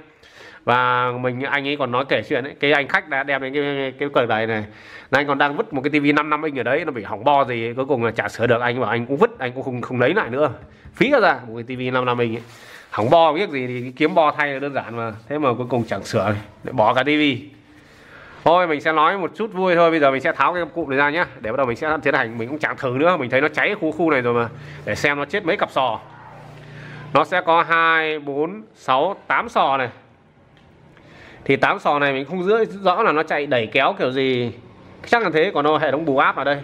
[SPEAKER 6] và mình, anh ấy còn nói kể chuyện ấy, cái anh khách đã đem đến cái cái cờ này này. Là anh còn đang vứt một cái tivi 5 năm inch ở đấy, nó bị hỏng bo gì, cuối cùng là chả sửa được, anh bảo anh cũng vứt, anh cũng không không lấy lại nữa. Phí ra, một cái tivi 5 năm inch ấy. hỏng bo biết gì thì kiếm bo thay là đơn giản mà. Thế mà cuối cùng chẳng sửa để bỏ cả tivi. Thôi, mình sẽ nói một chút vui thôi, bây giờ mình sẽ tháo cái cụm này ra nhá. Để bắt đầu mình sẽ tiến hành, mình cũng chẳng thử nữa. Mình thấy nó cháy khu khu này rồi mà. Để xem nó chết mấy cặp sò. Nó sẽ có hai, bốn, sáu, tám sò này thì tám sò này mình không giữ rõ là nó chạy đẩy kéo kiểu gì. Chắc là thế, còn đâu hệ thống bù áp ở đây.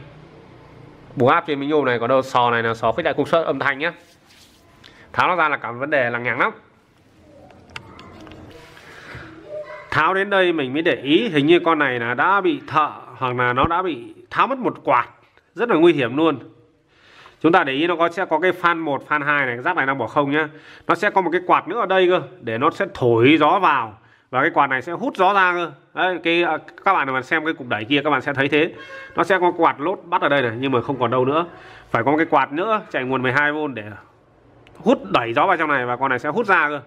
[SPEAKER 6] Bù áp trên mình nhôm này, còn đâu sò này là sò khuếch đại công suất âm thanh nhé tháo nó ra là cả vấn đề là nhàng lắm. Tháo đến đây mình mới để ý, hình như con này là đã bị thợ hoặc là nó đã bị tháo mất một quạt. Rất là nguy hiểm luôn. Chúng ta để ý nó có, sẽ có cái fan 1 fan 2 này rác này đang bỏ không nhá. Nó sẽ có một cái quạt nữa ở đây cơ, để nó sẽ thổi gió vào và cái quạt này sẽ hút gió ra cơ. Đấy, cái à, các bạn mà xem cái cục đẩy kia, các bạn sẽ thấy thế. Nó sẽ có quạt lốt bắt ở đây này, nhưng mà không còn đâu nữa. Phải có một cái quạt nữa, chạy nguồn 12V để hút đẩy gió vào trong này và con này sẽ hút ra cơ.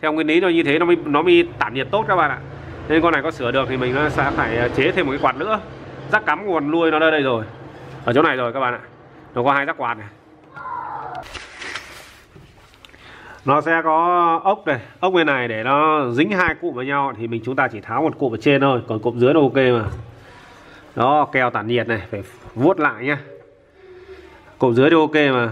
[SPEAKER 6] Theo nguyên lý nó như thế, nó mới nó mới tản nhiệt tốt các bạn ạ. Nên con này có sửa được thì mình sẽ phải à, chế thêm một cái quạt nữa. Rắc cắm nguồn nuôi nó ở đây rồi. Ở chỗ này rồi các bạn ạ. Nó có hai rắc quạt này. Nó sẽ có ốc này ốc bên này để nó dính hai cụm với nhau, thì mình chúng ta chỉ tháo một cụm ở trên thôi, còn cụm dưới nó ok mà. Đó, keo tản nhiệt này, phải vuốt lại nhá. Cụm dưới thì ok mà.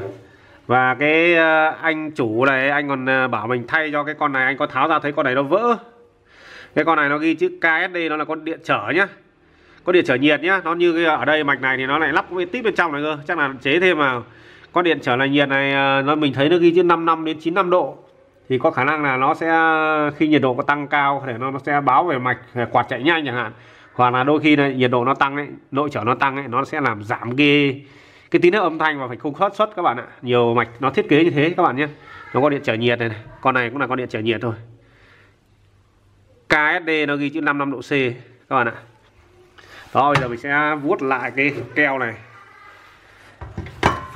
[SPEAKER 6] Và cái ờ, anh chủ này, anh còn ờ, bảo mình thay cho cái con này, anh có tháo ra thấy con này nó vỡ. Cái con này nó ghi chữ KSD nó là con điện trở nhá. Con điện trở nhiệt nhá, nó như cái ở đây mạch này thì nó lại lắp cái tít bên trong này cơ. Chắc là chế thêm vào con điện trở lại nhiệt này à, nó mình thấy nó ghi chữ 5 năm đến 9 năm độ. Thì có khả năng là nó sẽ khi nhiệt độ có tăng cao thì nó nó sẽ báo về mạch quạt chạy nhanh chẳng hạn. Hoặc là đôi khi này, nhiệt độ nó tăng ấy nội trở nó tăng ấy nó sẽ làm giảm cái cái tín hiệu âm thanh và phải không khớt xuất các bạn ạ. Nhiều mạch nó thiết kế như thế các bạn nhé. Nó có điện trở nhiệt này, này. con này cũng là con điện trở nhiệt thôi. KSD nó ghi chữ 55 độ C các bạn ạ. Đó bây giờ mình sẽ vuốt lại cái keo này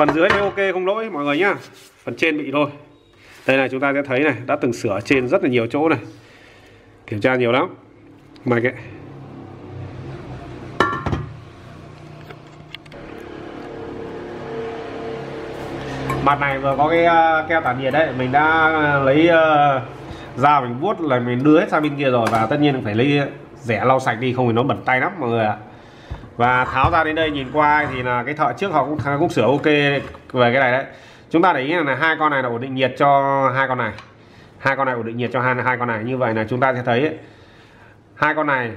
[SPEAKER 6] phần dưới thì ok không lỗi mọi người nhá. Phần trên bị thôi. Đây này chúng ta sẽ thấy này đã từng sửa trên rất là nhiều chỗ này. Kiểm tra nhiều lắm. Mạch ấy mặt này vừa có cái uh, keo tản nhiệt đấy. Mình đã à, lấy uh, dao mình vuốt là mình đưa hết sang bên kia rồi và tất nhiên phải lấy rẻ lau sạch đi không thì nó bẩn tay lắm mọi người ạ và tháo ra đến đây nhìn qua thì là cái thợ trước họ cũng cũng sửa ok về cái này đấy. Chúng ta để ý là hai con này là ổn định nhiệt cho hai con này. Hai con này ổn định nhiệt cho hai hai con này. Như vậy là chúng ta sẽ thấy hai con này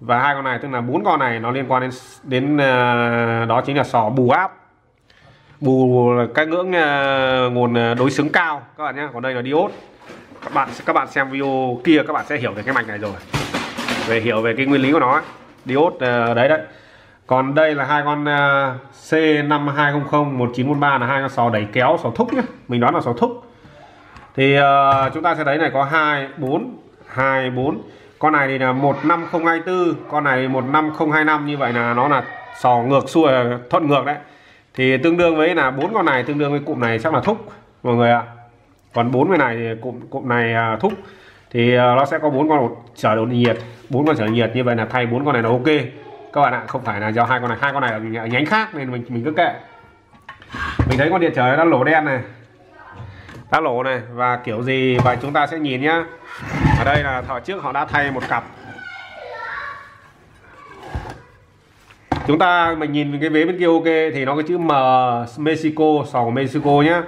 [SPEAKER 6] và hai con này, tức là bốn con này nó liên quan đến đến ờ, đó chính là sò bù áp. Bù cái ngưỡng ờ, nguồn ờ, đối xứng cao. Các bạn nhé còn đây là diode. Các bạn các bạn xem video kia các bạn sẽ hiểu về cái mạch này rồi. Về hiểu về cái nguyên lý của nó diode đấy đấy còn đây là hai con à, C5200 1913 là hai con sò đẩy kéo sò thúc nhé mình đoán là sò thúc. Thì uh, chúng ta sẽ thấy này có 2 4 2 4 con này thì là 15024 con này 15025 như vậy là nó là sò ngược xuôi à, thuận ngược đấy. Thì tương đương với là bốn con này tương đương với cụm này chắc là thúc mọi người ạ. Còn bốn cái này thì cụm cụm này thúc. Thì nó sẽ có bốn con trở độ nhiệt bốn con trở nhiệt. Như vậy là thay bốn con này là ok các bạn ạ, không phải là do hai con này, hai con này ở nhánh khác nên mình mình cứ kệ. Mình thấy con điện trở nó lỗ đen này, đã lỗ này, và kiểu gì và chúng ta sẽ nhìn nhá. Ở đây là thợ trước họ đã thay một cặp. Chúng ta, mình nhìn cái vế bên kia ok, thì nó có chữ M, Mexico, sò của Mexico nhá.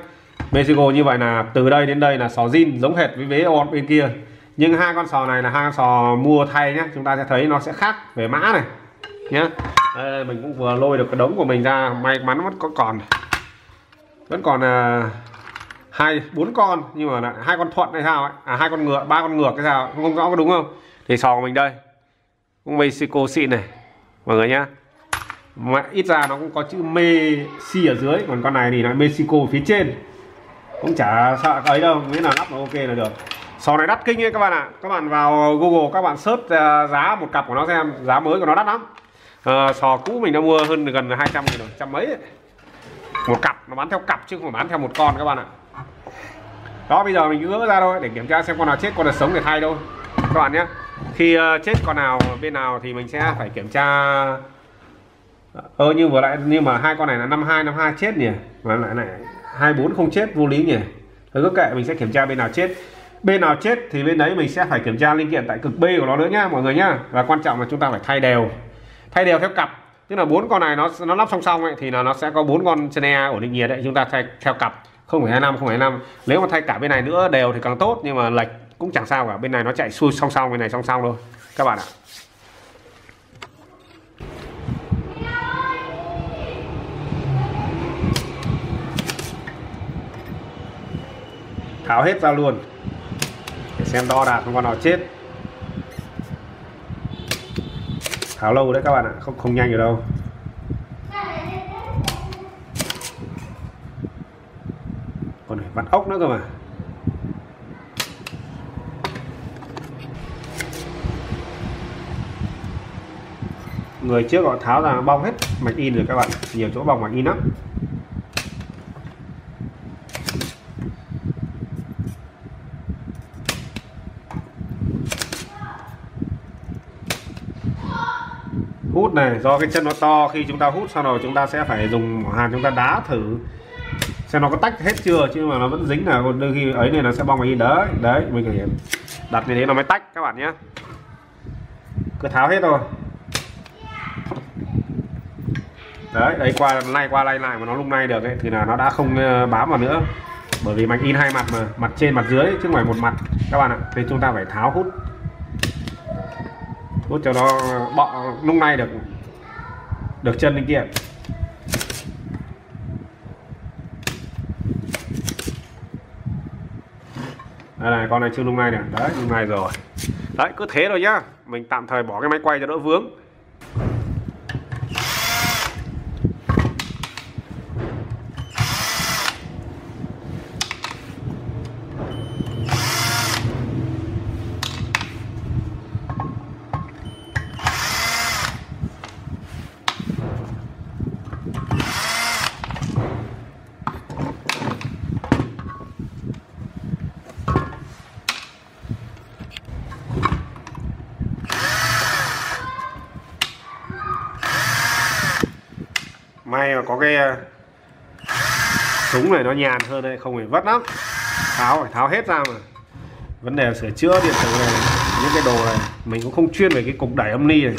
[SPEAKER 6] Mexico như vậy là từ đây đến đây là sò zin, giống hệt với vế on bên kia. Nhưng hai con sò này là hai con sò mua thay nhá, chúng ta sẽ thấy nó sẽ khác về mã này nhá. Đây, mình cũng vừa lôi được cái đống của mình ra. May mắn vẫn có còn. Vẫn còn là hai bốn con. Nhưng mà là hai con thuận hay sao ấy? À hai con ngựa ba con ngựa cái sao? Không rõ có đúng không? Thì sò của mình đây. Cũng Mexico xịn này. Mọi người nhá. Mà ít ra nó cũng có chữ Messi ở dưới. Còn con này thì nó Mexico phía trên. Cũng chả sợ ấy đâu. Miễn là lắp nó ok là được. Sò này đắt kinh ấy các bạn ạ. Các bạn vào Google các bạn search à, giá một cặp của nó xem. Giá mới của nó đắt lắm à, sò cũ mình đã mua hơn gần 200 nghìn rồi trăm mấy ấy. một cặp nó bán theo cặp chứ không phải bán theo một con các bạn ạ. Đó bây giờ mình cứ gỡ ra thôi để kiểm tra xem con nào chết con nào sống để thay thôi. Các bạn nhé. Khi uh, chết con nào bên nào thì mình sẽ phải kiểm tra. Ờ như vừa lại nhưng mà hai con này là năm hai năm hai chết nhỉ? Mà lại này hai bốn không chết vô lý nhỉ? Thôi cứ kệ mình sẽ kiểm tra bên nào chết. Bên nào chết thì bên đấy mình sẽ phải kiểm tra linh kiện tại cực B của nó nữa nhá mọi người nhá. Và quan trọng là chúng ta phải thay đều thay đều theo cặp. Tức là bốn con này nó nó lắp song song ấy, thì là nó sẽ có bốn con chân e ổn định nhiệt đấy. Chúng ta thay theo cặp không phải hai năm không phải năm. Nếu mà thay cả bên này nữa đều thì càng tốt nhưng mà lệch cũng chẳng sao cả. Bên này nó chạy xuôi song song bên này song song thôi. Các bạn ạ. Tháo hết ra luôn. Để xem đo đạc con nào chết. Tháo lâu đấy các bạn ạ, không không nhanh được đâu. Còn phải vặn ốc nữa cơ mà. Người trước họ tháo ra bong hết, mạch in rồi các bạn nhiều chỗ bong mạch in lắm. Này do cái chân nó to khi chúng ta hút sau rồi chúng ta sẽ phải dùng hàn chúng ta đá thử. Xem nó có tách hết chưa chứ mà nó vẫn dính là đôi khi ấy này nó sẽ bong vào in đấy đấy mình phải đặt như thế nó mới tách các bạn nhé. Cứ tháo hết rồi đấy đây qua lay qua lay lại mà nó lung lay được ấy, thì là nó đã không ờ, bám vào nữa. Bởi vì mạch in hai mặt mà mặt trên mặt dưới chứ không phải một mặt. Các bạn ạ thì chúng ta phải tháo hút đốt cho nó bọ lúc này được được chân lên kia. Đây này, con này chưa lung này này. Đấy lung này rồi. Đấy, cứ thế rồi nhá. Mình tạm thời bỏ cái máy quay cho đỡ vướng may mà có cái ờ, súng này nó nhàn hơn đây không phải vất lắm. Tháo phải tháo hết ra mà. Vấn đề sửa chữa điện tử này, những cái đồ này, mình cũng không chuyên về cái cục đẩy âm ly này.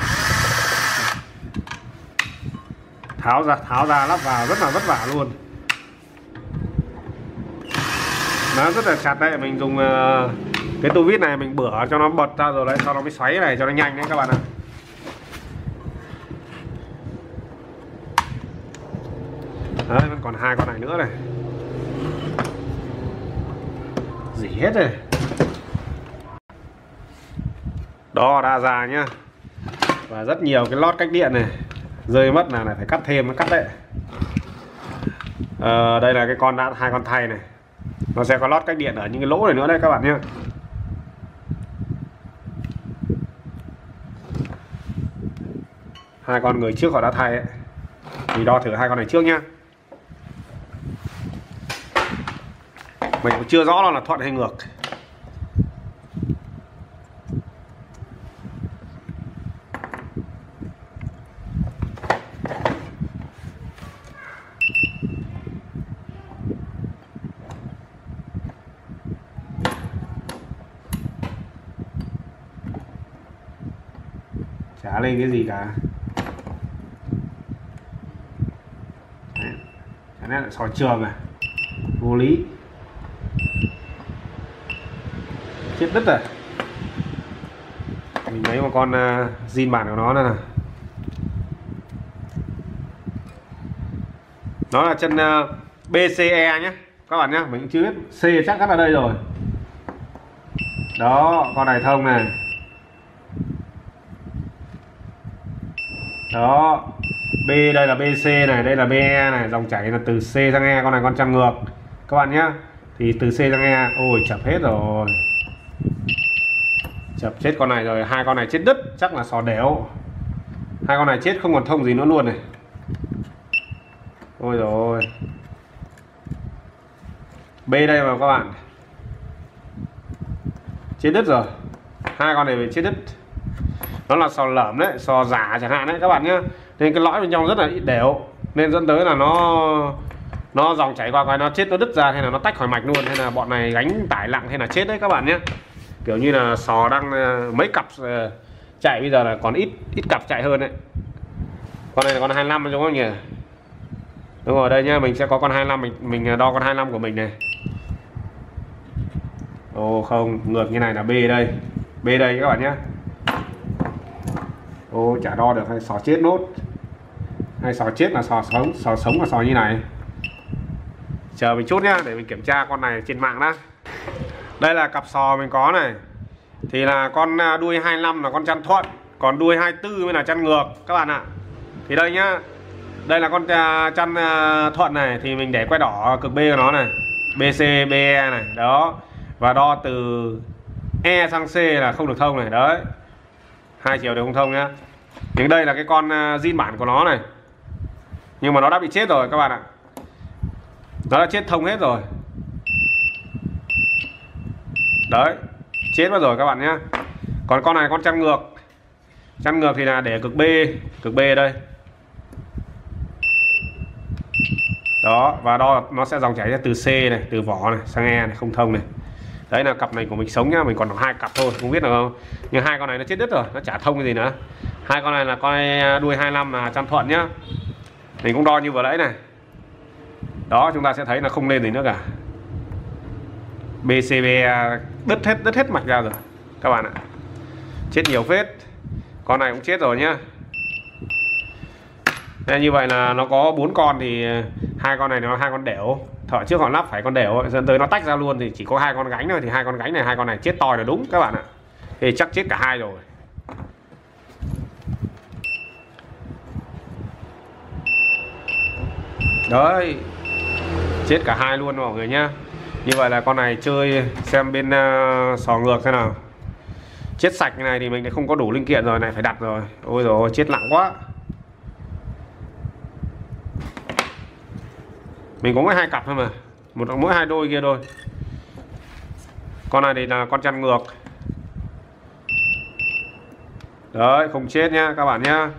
[SPEAKER 6] Tháo ra tháo ra lắp vào, rất là vất vả luôn. Nó rất là chặt đấy, mình dùng ờ, cái tu vít này mình bửa cho nó bật ra rồi đấy, sau đó mới xoáy này cho nó nhanh đấy các bạn ạ. à vẫn còn hai con này nữa này. Dỉ hết rồi. Đo đa già nhá. Và rất nhiều cái lót cách điện này. Rơi mất là này phải cắt thêm mới cắt đấy. Ờ, đây là cái con đã hai con thay này. Nó sẽ có lót cách điện ở những cái lỗ này nữa đây các bạn nhé hai con người trước họ đã thay ấy. thì đo thử hai con này trước nhá. Mình cũng chưa rõ là thuận hay ngược. Chả lên cái gì cả. Đấy. chả lẽ lại sò trường à? Vô lý. Chết đứt rồi. Mình lấy một con uh, zin bản của nó này. Nè nó là chân à, uh, BCE nhé các bạn nhé mình cũng chưa biết C chắc chắn ở đây rồi. Đó con này thông này. Đó B đây là BC này đây là BE này dòng chảy là từ C sang E con này con trăng ngược. Các bạn nhé thì từ C sang E ôi chập hết rồi chập, chết con này rồi. Hai con này chết đứt. Chắc là sò đéo hai con này chết không còn thông gì nữa luôn này. Ôi rồi B đây mà các bạn. Chết đứt rồi. Hai con này bị chết đứt. Nó là sò lởm đấy, sò giả chẳng hạn đấy, các bạn nhé nên cái lõi bên trong rất là ít đều nên dẫn tới là nó nó dòng chảy qua cái nó chết, nó đứt ra, hay là nó tách khỏi mạch luôn, hay là bọn này gánh tải nặng hay là chết đấy các bạn nhé kiểu như là sò đang ờ, mấy cặp ờ, chạy bây giờ là còn ít ít cặp chạy hơn đấy. Con này là con 25 đúng không nhỉ? Đúng rồi, đây nhá, mình sẽ có con 25 mình mình ờ, đo con 25 của mình này. Ồ không, ngược như này là B đây. B đây các bạn nhé Ô, chả đo được, hay sò chết nốt. Hay sò chết là sò sống sò sống là sò như này. Chờ mình chút nhá, để mình kiểm tra con này trên mạng đã đây là cặp sò mình có này. Thì là con à, đuôi 25 là con chăn thuận, còn đuôi 24 mới là chăn ngược, các bạn ạ. Thì đây nhá, đây là con à, chăn à, thuận này, thì mình để quay đỏ cực B của nó này BC BE này, đó. Và đo từ E sang C là không được thông này, đấy. Hai chiều đều không thông nhá. Nhưng đây là cái con zin bản của nó này. Nhưng mà nó đã bị chết rồi, các bạn ạ. Nó đã chết thông hết rồi đấy, chết mất rồi các bạn nhé còn con này con chăn ngược. Chăn ngược thì là để cực B cực B đây. Đó, và đo, nó sẽ dòng chảy ra từ C này, từ vỏ này, sang E này, không thông này. Đấy, là cặp này của mình sống nhá, mình còn hai cặp thôi, không biết là không? Nhưng hai con này nó chết đứt rồi, nó chả thông cái gì nữa. Hai con này là con đuôi 25 là chăn thuận nhá. Mình cũng đo như vừa nãy này. Đó, chúng ta sẽ thấy là không lên gì nữa cả. BCB đứt hết đứt hết mạch ra rồi, các bạn ạ. Chết nhiều phết. Con này cũng chết rồi nhá. Nên như vậy là nó có bốn con thì hai con này nó hai con đẻo thở trước họ lắp phải con đẻo dẫn tới nó tách ra luôn thì chỉ có hai con gánh thôi, thì hai con gánh này, hai con này chết to là đúng, các bạn ạ. Thì chắc chết cả hai rồi. Đấy. Chết cả hai luôn mọi người nhá như vậy là con này chơi xem bên uh, sò ngược thế nào. Chết sạch như này thì mình lại không có đủ linh kiện rồi này phải đặt rồi. Ôi rồi chết nặng quá. Mình có mỗi hai cặp thôi mà. Một mỗi hai đôi kia thôi. Con này thì là con chăn ngược. Đấy không chết nhá các bạn nhá.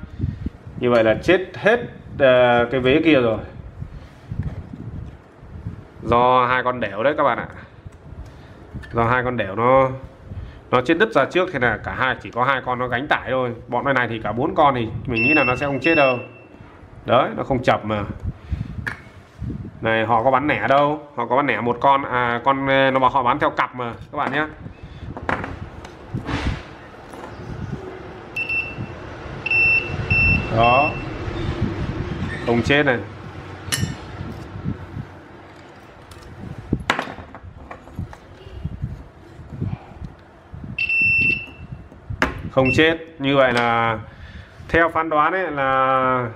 [SPEAKER 6] Như vậy là chết hết uh, cái vế kia rồi do hai con đẻo đấy các bạn ạ. Do hai con đẻo nó nó chết đứt ra trước thì là cả hai, chỉ có hai con nó gánh tải thôi. Bọn này này thì cả bốn con thì mình nghĩ là nó sẽ không chết đâu. Đấy, nó không chập mà. Này, họ có bán nẻ đâu. Họ có bán nẻ một con à con ờ, nó bảo họ bán theo cặp mà, các bạn nhé. Đó. Không chết này. Không chết. Như vậy là theo phán đoán ấy là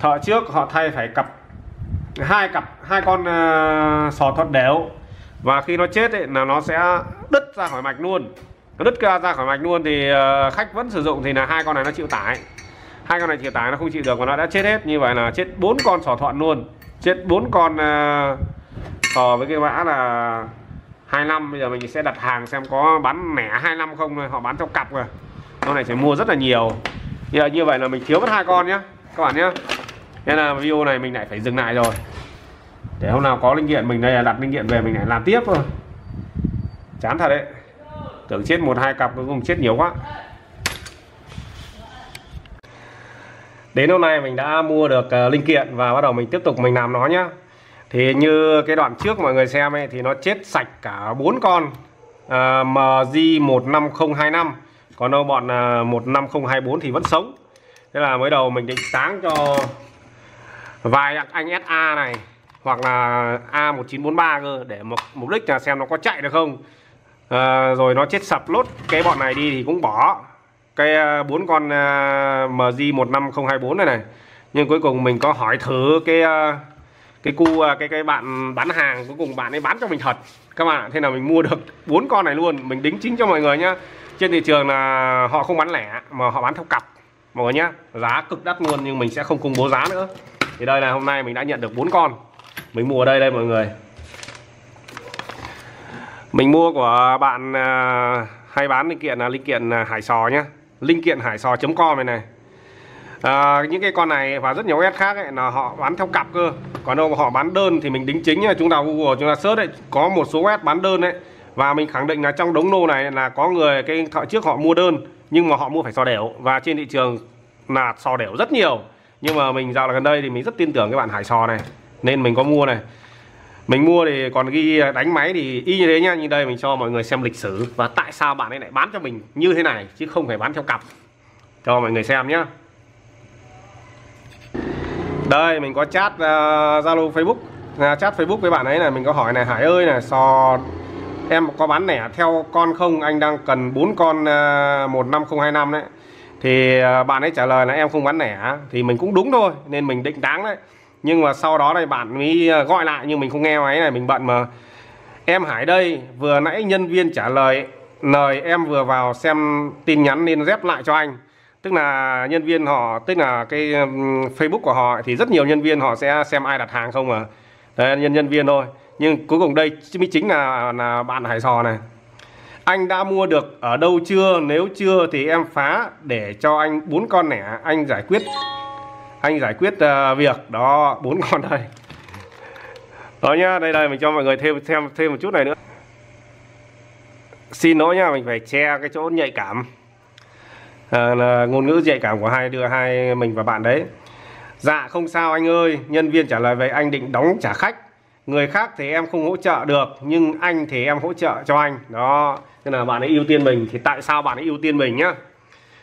[SPEAKER 6] thợ trước họ thay phải cặp hai cặp hai con uh, sò thoát đéo và khi nó chết ấy là nó sẽ đứt ra khỏi mạch luôn. Nó đứt ra ra khỏi mạch luôn thì uh, khách vẫn sử dụng thì là hai con này nó chịu tải. Hai con này chịu tải nó không chịu được và nó đã chết hết. Như vậy là chết bốn con sò thuận luôn. Chết bốn con uh, sò với cái mã là 25 bây giờ mình sẽ đặt hàng xem có bán lẻ 25 không thôi họ bán theo cặp rồi. Con này sẽ mua rất là nhiều. Như, vậy- như vậy là mình thiếu mất hai con nhá các bạn nhá. Nên là video này mình lại phải dừng lại rồi. Để hôm nào có linh kiện mình đây là đặt linh kiện về mình lại làm tiếp thôi. Chán thật đấy. Tưởng chết một hai cặp cuối cùng chết nhiều quá. Đến hôm nay mình đã mua được ờ, linh kiện và bắt đầu mình tiếp tục mình làm nó nhá thì như cái đoạn trước mọi người xem ấy thì nó chết sạch cả bốn con à, uh, MG15025 còn đâu bọn à, uh, 15024 thì vẫn sống. Thế là mới đầu mình định táng cho vài anh SA này hoặc là A1943 cơ để mục, mục đích là xem nó có chạy được không. À, rồi nó chết sập lốt cái bọn này đi thì cũng bỏ cái à, bốn con uh, MG15024 này này. Nhưng cuối cùng mình có hỏi thử cái uh, cái cu à, cái cái bạn bán hàng, cuối cùng bạn ấy bán cho mình thật. Các bạn ạ. thế là mình mua được bốn con này luôn, mình đính chính cho mọi người nhá. Trên thị trường là họ không bán lẻ, mà họ bán theo cặp, mọi người nhá. Giá cực đắt luôn, nhưng mình sẽ không công bố giá nữa. Thì đây là hôm nay mình đã nhận được bốn con. Mình mua ở đây đây, mọi người. Mình mua của bạn à, hay bán linh kiện là linh kiện à, hải sò nhá. Linh kiện hải sò com này này à, những cái con này và rất nhiều S khác ấy, là họ bán theo cặp cơ. Còn đâu mà họ bán đơn thì mình đính chính là chúng ta Google chúng ta search đấy có một số S bán đơn đấy và mình khẳng định là trong đống lô này là có người cái thợ trước họ mua đơn nhưng mà họ mua phải sò đẻo. Và trên thị trường là sò đẻo rất nhiều. Nhưng mà mình dạo là gần đây thì mình rất tin tưởng cái bạn hải sò này nên mình có mua này. Mình mua thì còn ghi đánh máy thì y như thế nhá như đây mình cho mọi người xem lịch sử và tại sao bạn ấy lại bán cho mình như thế này chứ không phải bán theo cặp. Cho mọi người xem nhá đây mình có chat uh, zalo facebook. Uh, chat facebook với bạn ấy là mình có hỏi này hải ơi này sò em có bán lẻ theo con không? Anh đang cần bốn con ờ, uh, 15025 đấy. Thì uh, bạn ấy trả lời là em không bán lẻ thì mình cũng đúng thôi nên mình định đáng đấy. Nhưng mà sau đó đây bạn mới gọi lại nhưng mình không nghe máy này mình bận mà. Em Hải đây vừa nãy nhân viên trả lời lời em vừa vào xem tin nhắn nên dép lại cho anh tức là nhân viên họ tức là cái Facebook của họ thì rất nhiều nhân viên họ sẽ xem ai đặt hàng không mà. Đấy nhân nhân viên thôi. Nhưng cuối cùng đây mới chính là là bạn Hải Sò này. Anh đã mua được ở đâu chưa? Nếu chưa thì em phá để cho anh bốn con nẻ anh giải quyết. Anh giải quyết uh, việc. Đó bốn con đây. Đó nhá đây đây mình cho mọi người thêm thêm thêm một chút này nữa. Xin lỗi nha mình phải che cái chỗ nhạy cảm à, là ngôn ngữ nhạy cảm của hai đưa hai mình và bạn đấy. Dạ không sao anh ơi. Nhân viên trả lời vậy anh định đóng trả khách. Người khác thì em không hỗ trợ được nhưng anh thì em hỗ trợ cho anh. Đó nên là bạn ấy ưu tiên mình. Thì tại sao bạn ấy ưu tiên mình nhá?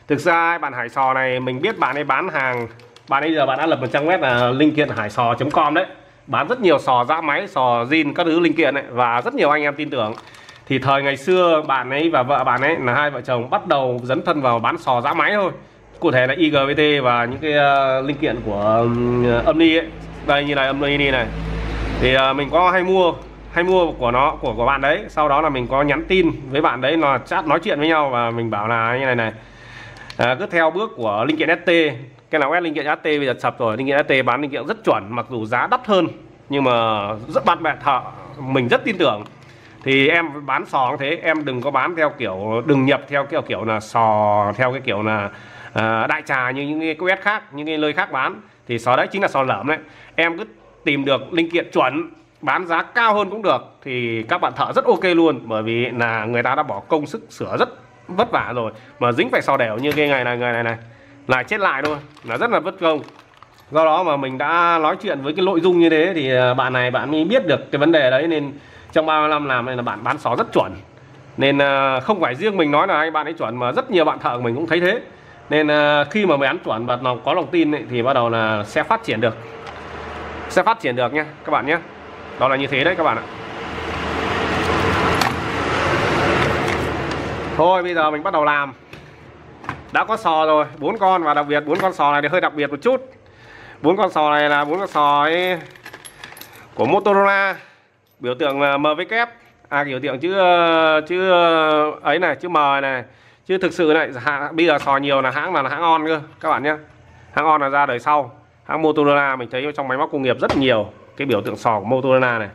[SPEAKER 6] Thực ra bạn hải sò này mình biết bạn ấy bán hàng. Bạn ấy giờ bạn đã lập một trang web là linh kiện hải sò com đấy. Bán rất nhiều sò giã máy sò zin các thứ linh kiện ấy và rất nhiều anh em tin tưởng thì thời ngày xưa bạn ấy và vợ bạn ấy là hai vợ chồng bắt đầu dấn thân vào bán sò giã máy thôi. Cụ thể là igbt và những cái uh, linh kiện của um, âm ly ấy. Đây như này âm ly này. Thì uh, mình có hay mua hay mua của nó của của bạn đấy. Sau đó là mình có nhắn tin với bạn đấy là chat nói chuyện với nhau và mình bảo là như này này. À, cứ theo bước của linh kiện ST cái nào quét linh kiện ST bây giờ sập rồi linh kiện ST bán linh kiện rất chuẩn mặc dù giá đắt hơn nhưng mà rất bạn bè thợ mình rất tin tưởng thì em bán sò thế em đừng có bán theo kiểu đừng nhập theo kiểu kiểu là sò theo cái kiểu là à, đại trà như những cái quét khác những cái nơi khác bán. Thì sò đấy chính là sò lởm đấy. Em cứ tìm được linh kiện chuẩn bán giá cao hơn cũng được. Thì các bạn thợ rất ok luôn bởi vì là người ta đã bỏ công sức sửa rất vất vả rồi. Mà dính phải sò đẻo như cái ngày này ngày này này lại chết lại thôi là rất là vất công. Do đó mà mình đã nói chuyện với cái nội dung như thế thì à, bạn này bạn mới biết được cái vấn đề đấy nên trong 30 năm làm này là bạn bán sò rất chuẩn. Nên ờ, không phải riêng mình nói là anh bạn ấy chuẩn mà rất nhiều bạn thợ của mình cũng thấy thế. Nên ờ, khi mà bán chuẩn và nó có lòng tin ấy, thì bắt đầu là sẽ phát triển được. Sẽ phát triển được nhé các bạn nhé. Đó là như thế đấy các bạn ạ. Thôi bây giờ mình bắt đầu làm. Đã có sò rồi bốn con và đặc biệt bốn con sò này thì hơi đặc biệt một chút. Bốn con sò này là bốn con sò ấy của Motorola biểu tượng là MW à biểu tượng chữ ờ, chữ ờ, ấy này chữ M này. Chứ thực sự này hãng, bây giờ sò nhiều là hãng là, là hãng on cơ các bạn nhé. Hãng on là ra đời sau. Hãng Motorola mình thấy trong máy móc công nghiệp rất nhiều cái biểu tượng sò của Motorola này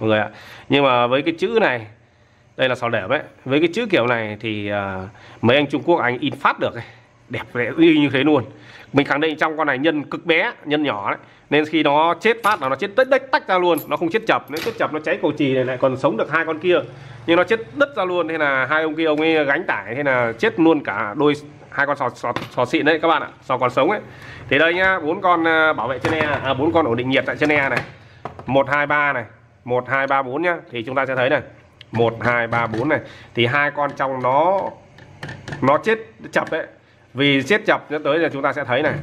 [SPEAKER 6] mọi người ạ. Nhưng mà với cái chữ này đây là sò đẹp đấy. Với cái chữ kiểu này thì uh, mấy anh Trung Quốc anh in phát được ấy. đẹp vẽ như thế luôn mình khẳng định trong con này nhân cực bé nhân nhỏ đấy. Nên khi nó chết phát là nó chết tách tách tách ra luôn. Nó không chết chập. Nếu chết chập nó cháy cầu trì này lại còn sống được hai con kia. Nhưng nó chết đứt ra luôn. Thế là hai ông kia ông ấy gánh tải. Thế là chết luôn cả đôi hai con sò sò, sò xịn đấy các bạn ạ. Sò còn sống ấy. Thì đây nhá bốn con à, bảo vệ trên e à bốn con ổn định nhiệt tại trên e này. Một hai ba này. Một hai ba bốn nhá. Thì chúng ta sẽ thấy này. Một hai ba bốn này. Thì hai con trong nó nó chết chập đấy vì chết chập dẫn tới là chúng ta sẽ thấy này.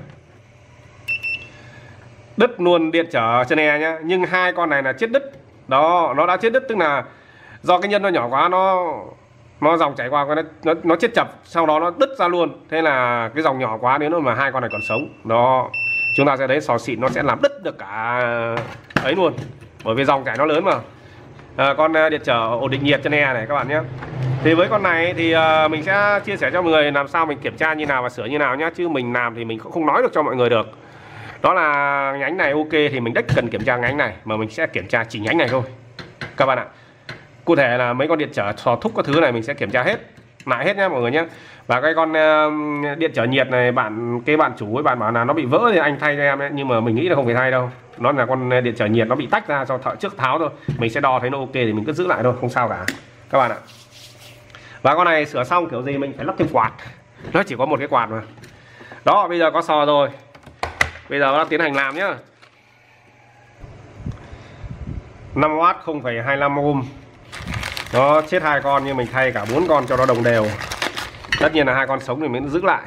[SPEAKER 6] Đứt luôn điện trở chân e nhá. Nhưng hai con này là chết đứt. Đó nó đã chết đứt tức là do cái nhân nó nhỏ quá nó nó dòng chảy qua nó nó, nó chết chập sau đó nó đứt ra luôn. Thế là cái dòng nhỏ quá nếu mà hai con này còn sống. Đó chúng ta sẽ thấy sò xịn nó sẽ làm đứt được cả ấy luôn. Bởi vì dòng chảy nó lớn mà. À, con à, điện trở ổn định nhiệt chân e này các bạn nhé thì với con này thì ờ, mình sẽ chia sẻ cho mọi người làm sao mình kiểm tra như nào và sửa như nào nhá chứ mình làm thì mình cũng không nói được cho mọi người được. Đó là nhánh này ok thì mình đích cần kiểm tra nhánh này mà mình sẽ kiểm tra chỉ nhánh này thôi. Các bạn ạ cụ thể là mấy con điện trở sò thúc các thứ này mình sẽ kiểm tra hết lại hết nhá mọi người nhé và cái con uh, điện trở nhiệt này bạn cái bạn chủ ấy bạn bảo là nó bị vỡ thì anh thay cho em ấy nhưng mà mình nghĩ là không phải thay đâu. Nó là con điện trở nhiệt nó bị tách ra cho thợ trước tháo thôi. Mình sẽ đo thấy nó ok thì mình cứ giữ lại thôi không sao cả. Các bạn ạ và con này sửa xong kiểu gì mình phải lắp thêm quạt. Nó chỉ có một cái quạt mà. Đó bây giờ có sò rồi. Bây giờ nó tiến hành làm nhá. 5W 0,25 ohm. Nó chết hai con nhưng mình thay cả bốn con cho nó đồng đều. Tất nhiên là hai con sống thì mình giữ lại.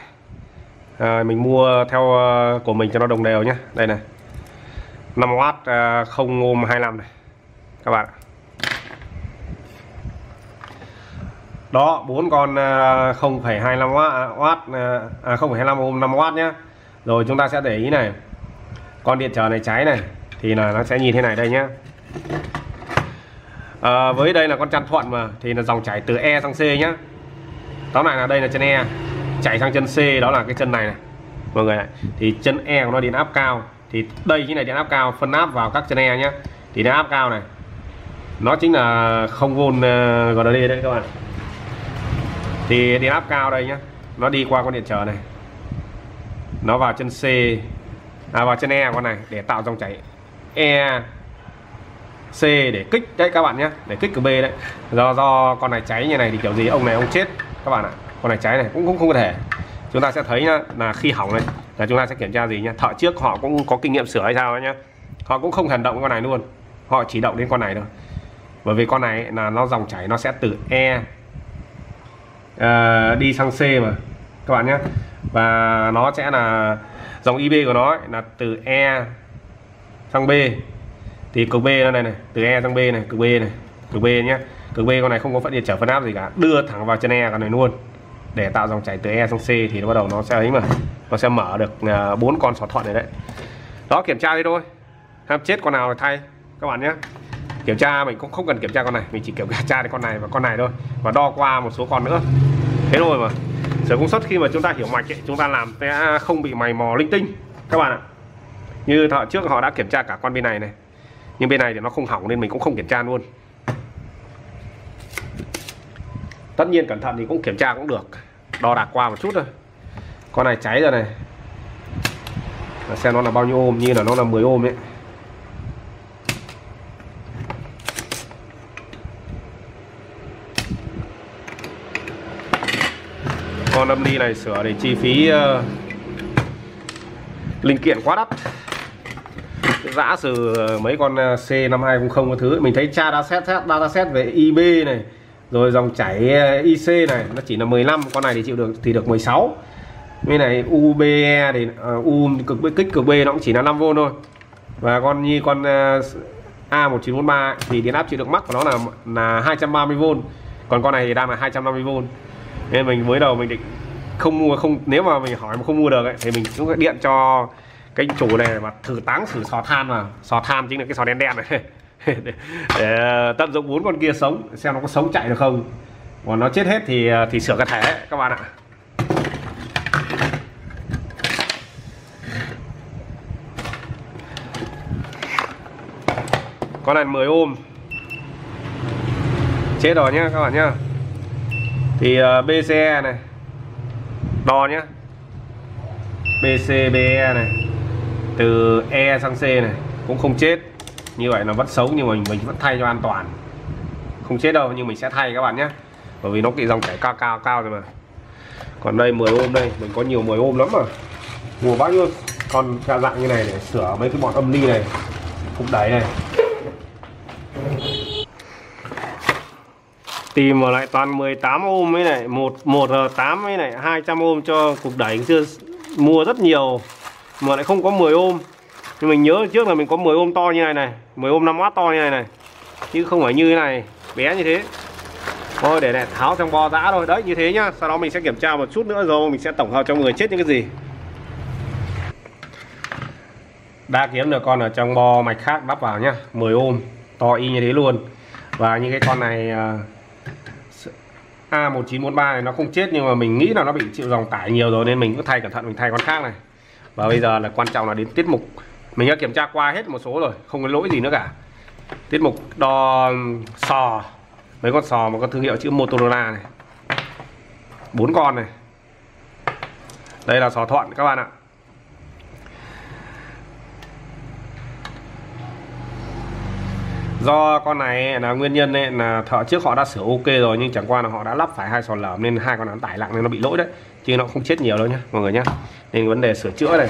[SPEAKER 6] À, mình mua theo ờ, của mình cho nó đồng đều nhé đây này. 5W uh, ờ, ohm ôm 25 này. Các bạn đó bốn con 0,25W à, 0,25 ohm 5W nhé rồi chúng ta sẽ để ý này. Con điện trở này cháy này thì là nó sẽ nhìn thế này đây nhé à, với đây là con chăn thuận mà thì là dòng chảy từ E sang C nhé tóm lại là đây là chân E chảy sang chân C đó là cái chân này này. Mọi người này thì chân E của nó điện áp cao thì đây chính là điện áp cao phân áp vào các chân E nhé thì điện áp cao này nó chính là không vôn à, uh, GND đấy các bạn thì điện áp cao đây nhá. Nó đi qua con điện trở này. Nó vào chân C. À, vào chân E con này để tạo dòng chảy E C để kích. Đấy các bạn nhé để kích cửa B đấy. Do do con này cháy như này thì kiểu gì ông này ông chết các bạn ạ. Con này cháy này cũng cũng không có thể. Chúng ta sẽ thấy nhá, là khi hỏng này là chúng ta sẽ kiểm tra gì nhá. Thợ trước họ cũng có kinh nghiệm sửa hay sao nhá. Họ cũng không hành động con này luôn. Họ chỉ động đến con này thôi. Bởi vì con này là nó dòng chảy nó sẽ từ E uh, đi sang C mà các bạn nhé. Và nó sẽ là dòng IB của nó ấy, là từ E sang B. Thì cực B nó này này từ E sang B này cực B này cực B nhé. Cực B con này không có phận điện trở phân áp gì cả đưa thẳng vào chân E con này luôn. Để tạo dòng chảy từ E sang C thì nó bắt đầu nó sẽ ấy mà nó sẽ mở được ờ, bốn con sỏ thuận này đấy. Đó kiểm tra đi thôi. Ham chết con nào thì thay các bạn nhé kiểm tra mình cũng không cần kiểm tra con này. Mình chỉ kiểm tra cái con này và con này thôi và đo qua một số con nữa. Thế thôi mà. Sửa công suất khi mà chúng ta hiểu mạch ấy, chúng ta làm sẽ không bị mày mò linh tinh. Các bạn ạ. Như thợ trước họ đã kiểm tra cả con bên này này nhưng bên này thì nó không hỏng nên mình cũng không kiểm tra luôn. Tất nhiên cẩn thận thì cũng kiểm tra cũng được. Đo đạc qua một chút thôi. Con này cháy rồi này. Xem nó là bao nhiêu ôm như là nó là 10 ôm ấy. Con âm ly này sửa để chi phí uh, linh kiện quá đắt. Giã sử mấy con ờ, C5200 có thứ mình thấy cha đã xét xét data set về IB này rồi dòng chảy ờ, IC này nó chỉ là 15 con này thì chịu được thì được 16 cái này UBE thì uh, U cực kích cực B nó cũng chỉ là 5V thôi. Và con như con uh, A1943 thì điện áp chịu được mắc của nó là là 230V còn con này thì đang là 250V nên mình mới đầu mình định không mua không nếu mà mình hỏi mà không mua được ấy, thì mình cũng điện cho cái chủ này mà thử táng thử sò than mà sò than chính là cái sò đen đen này. Để, để tận dụng bốn con kia sống xem nó có sống chạy được không. Còn nó chết hết thì ờ, thì sửa cái thẻ các bạn ạ. Con này 10 ôm. Chết rồi nhá các bạn nhá thì ờ, uh, BCE này. Đo nhá. BCBE này. Từ E sang C này. Cũng không chết. Như vậy nó vẫn xấu nhưng mà mình, mình vẫn thay cho an toàn. Không chết đâu nhưng mình sẽ thay các bạn nhé bởi vì nó cái dòng chảy cao cao cao rồi mà. Còn đây 10 ôm đây. Mình có nhiều 10 ôm lắm mà. Mua bao nhiêu? Con dạng như này để sửa mấy cái bọn âm ly này. Cục đấy này. Tìm mà lại toàn 18 ôm ấy này một một tám ấy này 200 ôm cho cục đẩy chưa mua rất nhiều mà lại không có 10 ôm. Nhưng mình nhớ trước là mình có 10 ôm to như này này 10 ôm 5W to như này này chứ không phải như thế này bé như thế. Thôi để này tháo trong bo giã thôi. Đấy như thế nhá sau đó mình sẽ kiểm tra một chút nữa rồi mình sẽ tổng hợp cho người chết những cái gì. Đã kiếm được con ở trong bo mạch khác đắp vào nhá 10 ôm to y như thế luôn. Và như cái con này à, A1943 này nó không chết nhưng mà mình nghĩ là nó bị chịu dòng tải nhiều rồi nên mình cứ thay cẩn thận, mình thay con khác này. Và bây giờ là quan trọng là đến tiết mục. Mình đã kiểm tra qua hết một số rồi, không có lỗi gì nữa cả. Tiết mục đo sò, mấy con sò mà có thương hiệu chữ Motorola này. Bốn con này. Đây là sò thuận, các bạn ạ. Do con này là nguyên nhân ấy, là thợ trước họ đã sửa ok rồi nhưng chẳng qua là họ đã lắp phải hai sò lởm nên hai con nó tải nặng nên nó bị lỗi đấy. Chứ nó không chết nhiều đâu nhá mọi người nhá. Nên vấn đề sửa chữa này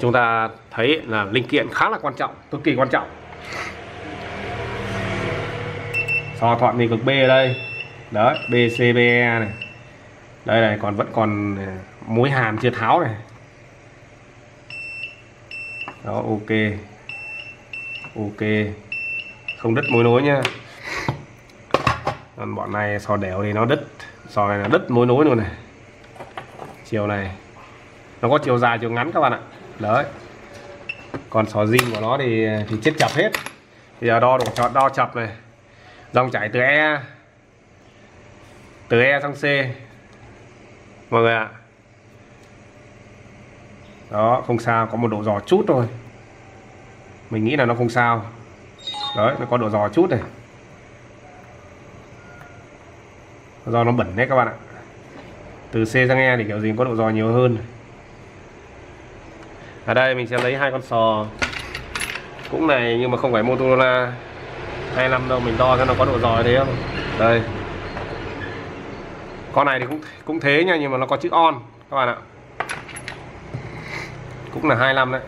[SPEAKER 6] chúng ta thấy là linh kiện khá là quan trọng cực kỳ quan trọng. Sò thuận thì cực B ở đây. Đấy BCBE này. Đây này còn vẫn còn à, mối hàn chưa tháo này. Đó ok. Ok không đứt mối nối nha còn bọn này sò đẻo thì nó đứt. Sò này là đứt mối nối luôn này. Chiều này. Nó có chiều dài, chiều ngắn các bạn ạ. Đấy. Còn sò zin của nó thì thì chết chập hết. Bây giờ đo độ chọn đo chập này. Dòng chảy từ E. Từ E sang C. Mọi người ạ. Đó, không sao. Có một độ giò chút thôi. Mình nghĩ là nó không sao đấy, nó có độ giò chút này. Do nó bẩn đấy các bạn ạ. Từ C sang E thì kiểu gì có độ giò nhiều hơn. Ở đây mình sẽ lấy hai con sò. Cũng này, nhưng mà không phải Motorola. 25 đâu mình đo cho nó có độ giò thế không. Đây. Con này thì cũng cũng thế nha, nhưng mà nó có chữ on, các bạn ạ. Cũng là 25 đấy.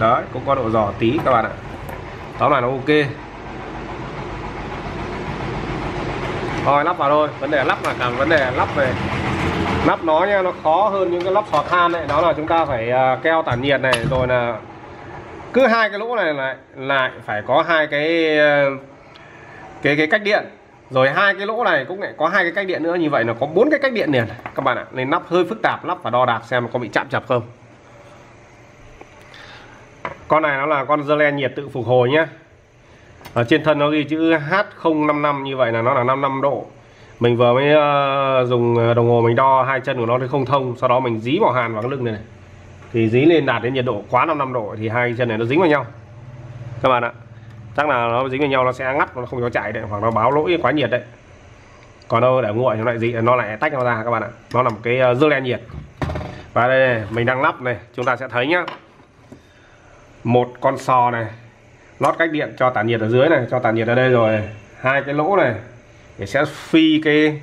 [SPEAKER 6] Đấy, cũng có độ giò tí, các bạn ạ tóm lại nó ok. Thôi, lắp vào thôi. Vấn đề lắp là cả vấn đề lắp về. Lắp nó nha, nó khó hơn những cái lắp sò than đấy đó là chúng ta phải à, keo tản nhiệt này, rồi là cứ hai cái lỗ này lại lại phải có hai cái à, cái cái cách điện. Rồi hai cái lỗ này cũng lại có hai cái cách điện nữa. Như vậy là có bốn cái cách điện liền các bạn ạ, nên lắp hơi phức tạp, lắp và đo đạc xem có bị chạm chập không con này nó là con dơ len nhiệt tự phục hồi nhé ở trên thân nó ghi chữ H055 như vậy là nó là 55 độ. Mình vừa mới uh, dùng ờ, đồng hồ mình đo hai chân của nó thì không thông sau đó mình dí vào hàn vào cái lưng này, này. Thì dí lên đạt đến nhiệt độ quá 55 độ thì hai chân này nó dính vào nhau. Các bạn ạ chắc là nó dính vào nhau nó sẽ ngắt nó không cho chạy đấy hoặc nó báo lỗi quá nhiệt đấy. Còn đâu để nguội nó lại gì nó lại tách nó ra các bạn ạ. Nó là một cái ờ, dơ len nhiệt. Và đây này, mình đang lắp này chúng ta sẽ thấy nhá một con sò này lót cách điện cho tản nhiệt ở dưới này cho tản nhiệt ở đây rồi. Hai cái lỗ này để sẽ phi cái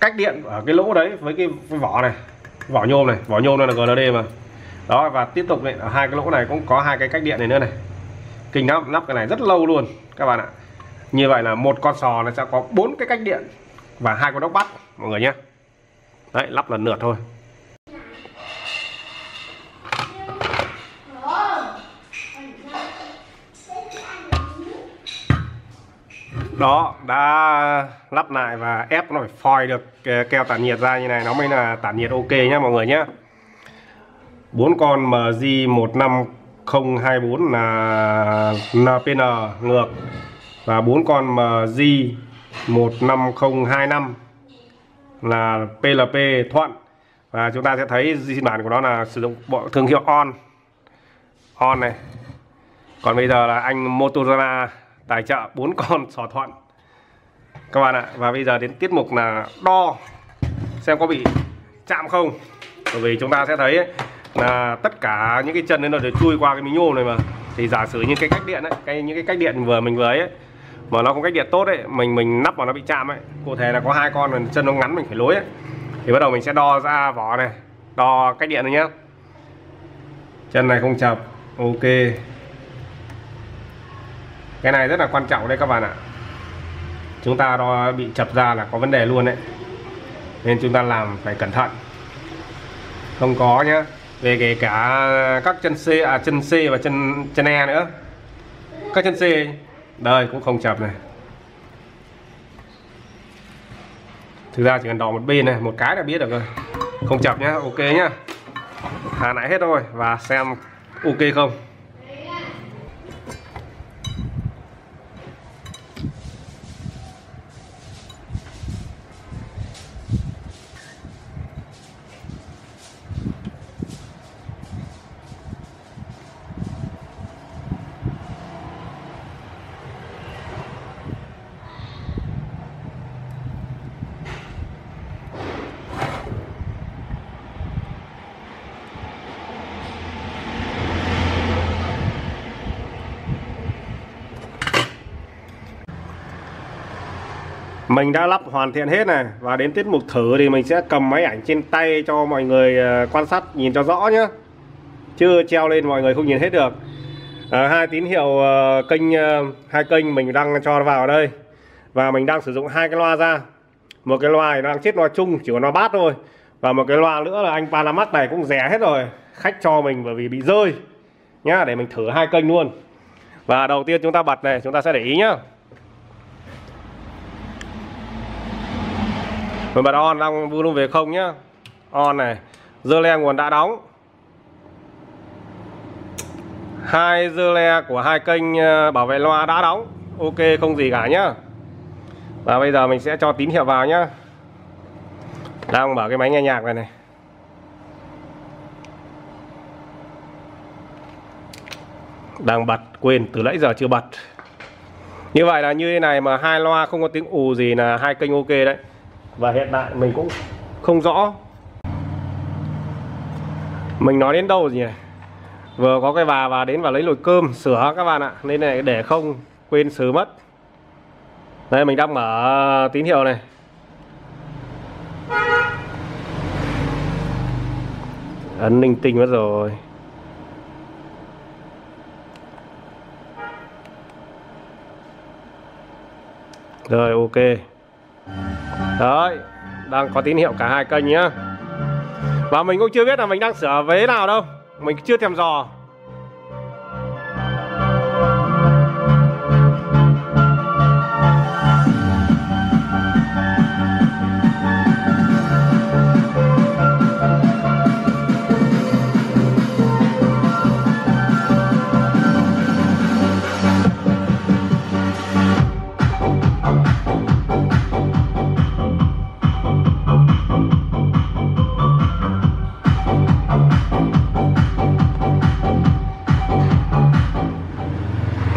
[SPEAKER 6] cách điện ở cái lỗ đấy với cái, cái vỏ này vỏ nhôm này. Vỏ nhôm này là GLD mà. Đó và tiếp tục này ở hai cái lỗ này cũng có hai cái cách điện này nữa này. Kinh lắm lắp cái này rất lâu luôn các bạn ạ. Như vậy là một con sò nó sẽ có bốn cái cách điện và hai con đốc bắt mọi người nhé. Đấy lắp lần lượt thôi. Đó, đã lắp lại và ép nó phải phoi được keo tản nhiệt ra như này, nó mới là tản nhiệt ok nhá mọi người nhá. Bốn con MJ15024 là NPN ngược và bốn con MJ15025 là PLP thuận. Và chúng ta sẽ thấy phiên bản của nó là sử dụng bộ thương hiệu on. On này. Còn bây giờ là anh Motorola tài trợ bốn con sò thuận. Các bạn ạ và bây giờ đến tiết mục là đo xem có bị chạm không. Bởi vì chúng ta sẽ thấy ấy, là tất cả những cái chân đấy nó đều chui qua cái miếng nhôm này mà. Thì giả sử như cái cách điện ấy cái những cái cách điện vừa mình vừa ấy, mà nó không cách điện tốt ấy mình mình nắp vào nó bị chạm ấy. Cụ thể là có hai con mà chân nó ngắn mình phải lối ấy. Thì bắt đầu mình sẽ đo ra vỏ này đo cách điện này nhá. Chân này không chập ok cái này rất là quan trọng đấy các bạn ạ. Chúng ta đo bị chập ra là có vấn đề luôn đấy. Nên chúng ta làm phải cẩn thận. Không có nhá. Về kể cả các chân C à chân C và chân chân E nữa. Các chân C, đây, cũng không chập này. Thực ra chỉ cần đỏ một bên này, một cái là biết được rồi. Không chập nhá, ok nhá. Hà nãy hết rồi và xem ok không. Mình đã lắp hoàn thiện hết này. Và đến tiết mục thử thì mình sẽ cầm máy ảnh trên tay cho mọi người ờ, quan sát nhìn cho rõ nhé chưa treo lên mọi người không nhìn hết được. À, hai tín hiệu uh, kênh uh, hai kênh mình đang cho vào đây. Và mình đang sử dụng hai cái loa ra. Một cái loa thì đang chết loa chung chỉ có loa bát thôi. Và một cái loa nữa là anh Panamax này cũng rẻ hết rồi. Khách cho mình bởi vì bị rơi. Nhá để mình thử hai kênh luôn. Và đầu tiên chúng ta bật này chúng ta sẽ để ý nhá. Mình bật on đang volume về không nhá. On này dơ le nguồn đã đóng. Hai dơ le của hai kênh ờ, bảo vệ loa đã đóng. Ok, không gì cả nhá. Và bây giờ mình sẽ cho tín hiệu vào nhá. Đang mở cái máy nghe nhạc này này. Đang bật, quên, từ nãy giờ chưa bật. Như vậy là như thế này mà hai loa không có tiếng ù gì là hai kênh ok đấy và hiện tại mình cũng không rõ. Mình nói đến đâu gì này vừa có cái bà và đến và lấy nồi cơm, sửa các bạn ạ. Nên này để không quên sửa mất. Đây, mình đang mở tín hiệu này. Ấn linh tinh mất rồi. Rồi, ok đấy, đang có tín hiệu cả hai kênh nhá. Và mình cũng chưa biết là mình đang sửa vế nào đâu. Mình chưa thèm dò.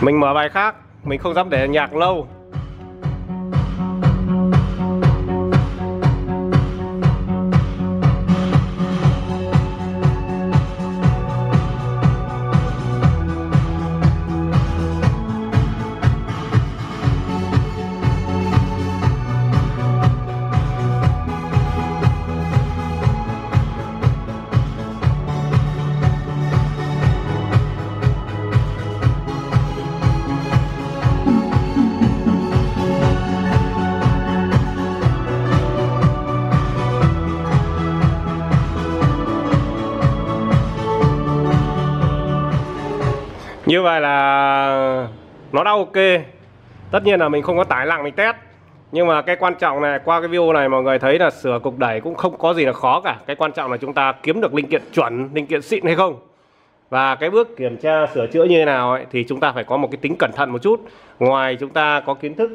[SPEAKER 6] Mình mở bài khác mình không dám để nhạc lâu. Vậy là nó đã ok. Tất nhiên là mình không có tải lặng mình test. Nhưng mà cái quan trọng này qua cái video này mọi người thấy là sửa cục đẩy cũng không có gì là khó cả. Cái quan trọng là chúng ta kiếm được linh kiện chuẩn linh kiện xịn hay không. Và cái bước kiểm tra sửa chữa như thế nào ấy, thì chúng ta phải có một cái tính cẩn thận một chút. Ngoài chúng ta có kiến thức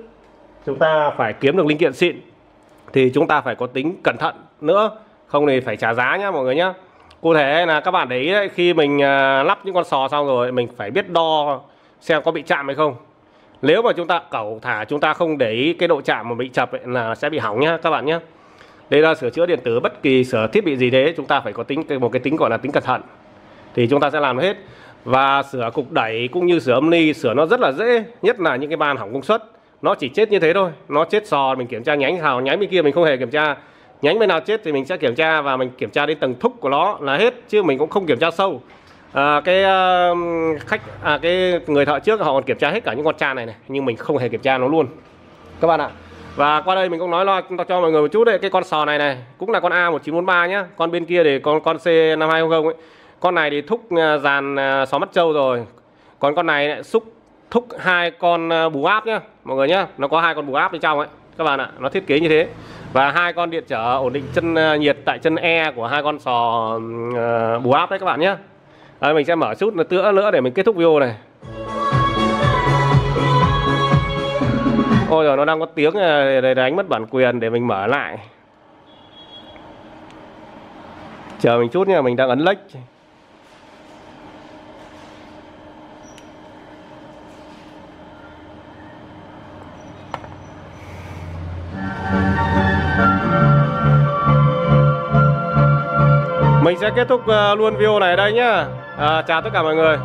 [SPEAKER 6] chúng ta phải kiếm được linh kiện xịn thì chúng ta phải có tính cẩn thận nữa. Không thì phải trả giá nhá mọi người nhá cụ thể là các bạn để ý đấy khi mình à, lắp những con sò xong rồi mình phải biết đo xem có bị chạm hay không. Nếu mà chúng ta cẩu thả chúng ta không để ý cái độ chạm mà bị chập ấy, là sẽ bị hỏng nhá các bạn nhé đây là sửa chữa điện tử bất kỳ sửa thiết bị gì thế chúng ta phải có tính một cái tính gọi là tính cẩn thận. Thì chúng ta sẽ làm hết. Và sửa cục đẩy cũng như sửa âm ly sửa nó rất là dễ nhất là những cái van hỏng công suất. Nó chỉ chết như thế thôi nó chết sò mình kiểm tra nhánh hào nhánh bên kia mình không hề kiểm tra nhánh bên nào chết thì mình sẽ kiểm tra và mình kiểm tra đến tầng thúc của nó là hết chứ mình cũng không kiểm tra sâu. À, cái uh, khách à, cái người thợ trước họ còn kiểm tra hết cả những con tràn này này nhưng mình không hề kiểm tra nó luôn. Các bạn ạ. Và qua đây mình cũng nói lo cho mọi người một chút đấy cái con sò này này cũng là con A1943 nhá. Con bên kia thì con con C5200 ấy. Con này thì thúc à, dàn à, sò mắt trâu rồi. Còn con này lại xúc thúc hai con à, bù áp nhá mọi người nhá. Nó có hai con bù áp bên trong ấy. Các bạn ạ nó thiết kế như thế và hai con điện trở ổn định chân à, nhiệt tại chân E của hai con sò uh, bù áp đấy các bạn nhé. À, mình sẽ mở chút nữa nữa để mình kết thúc video này. Ôi rồi nó đang có tiếng à, để đánh mất bản quyền để mình mở lại. Chờ mình chút nha mình đang ấn lách mình sẽ kết thúc ờ, luôn video này ở đây nhá. À, chào tất cả mọi người.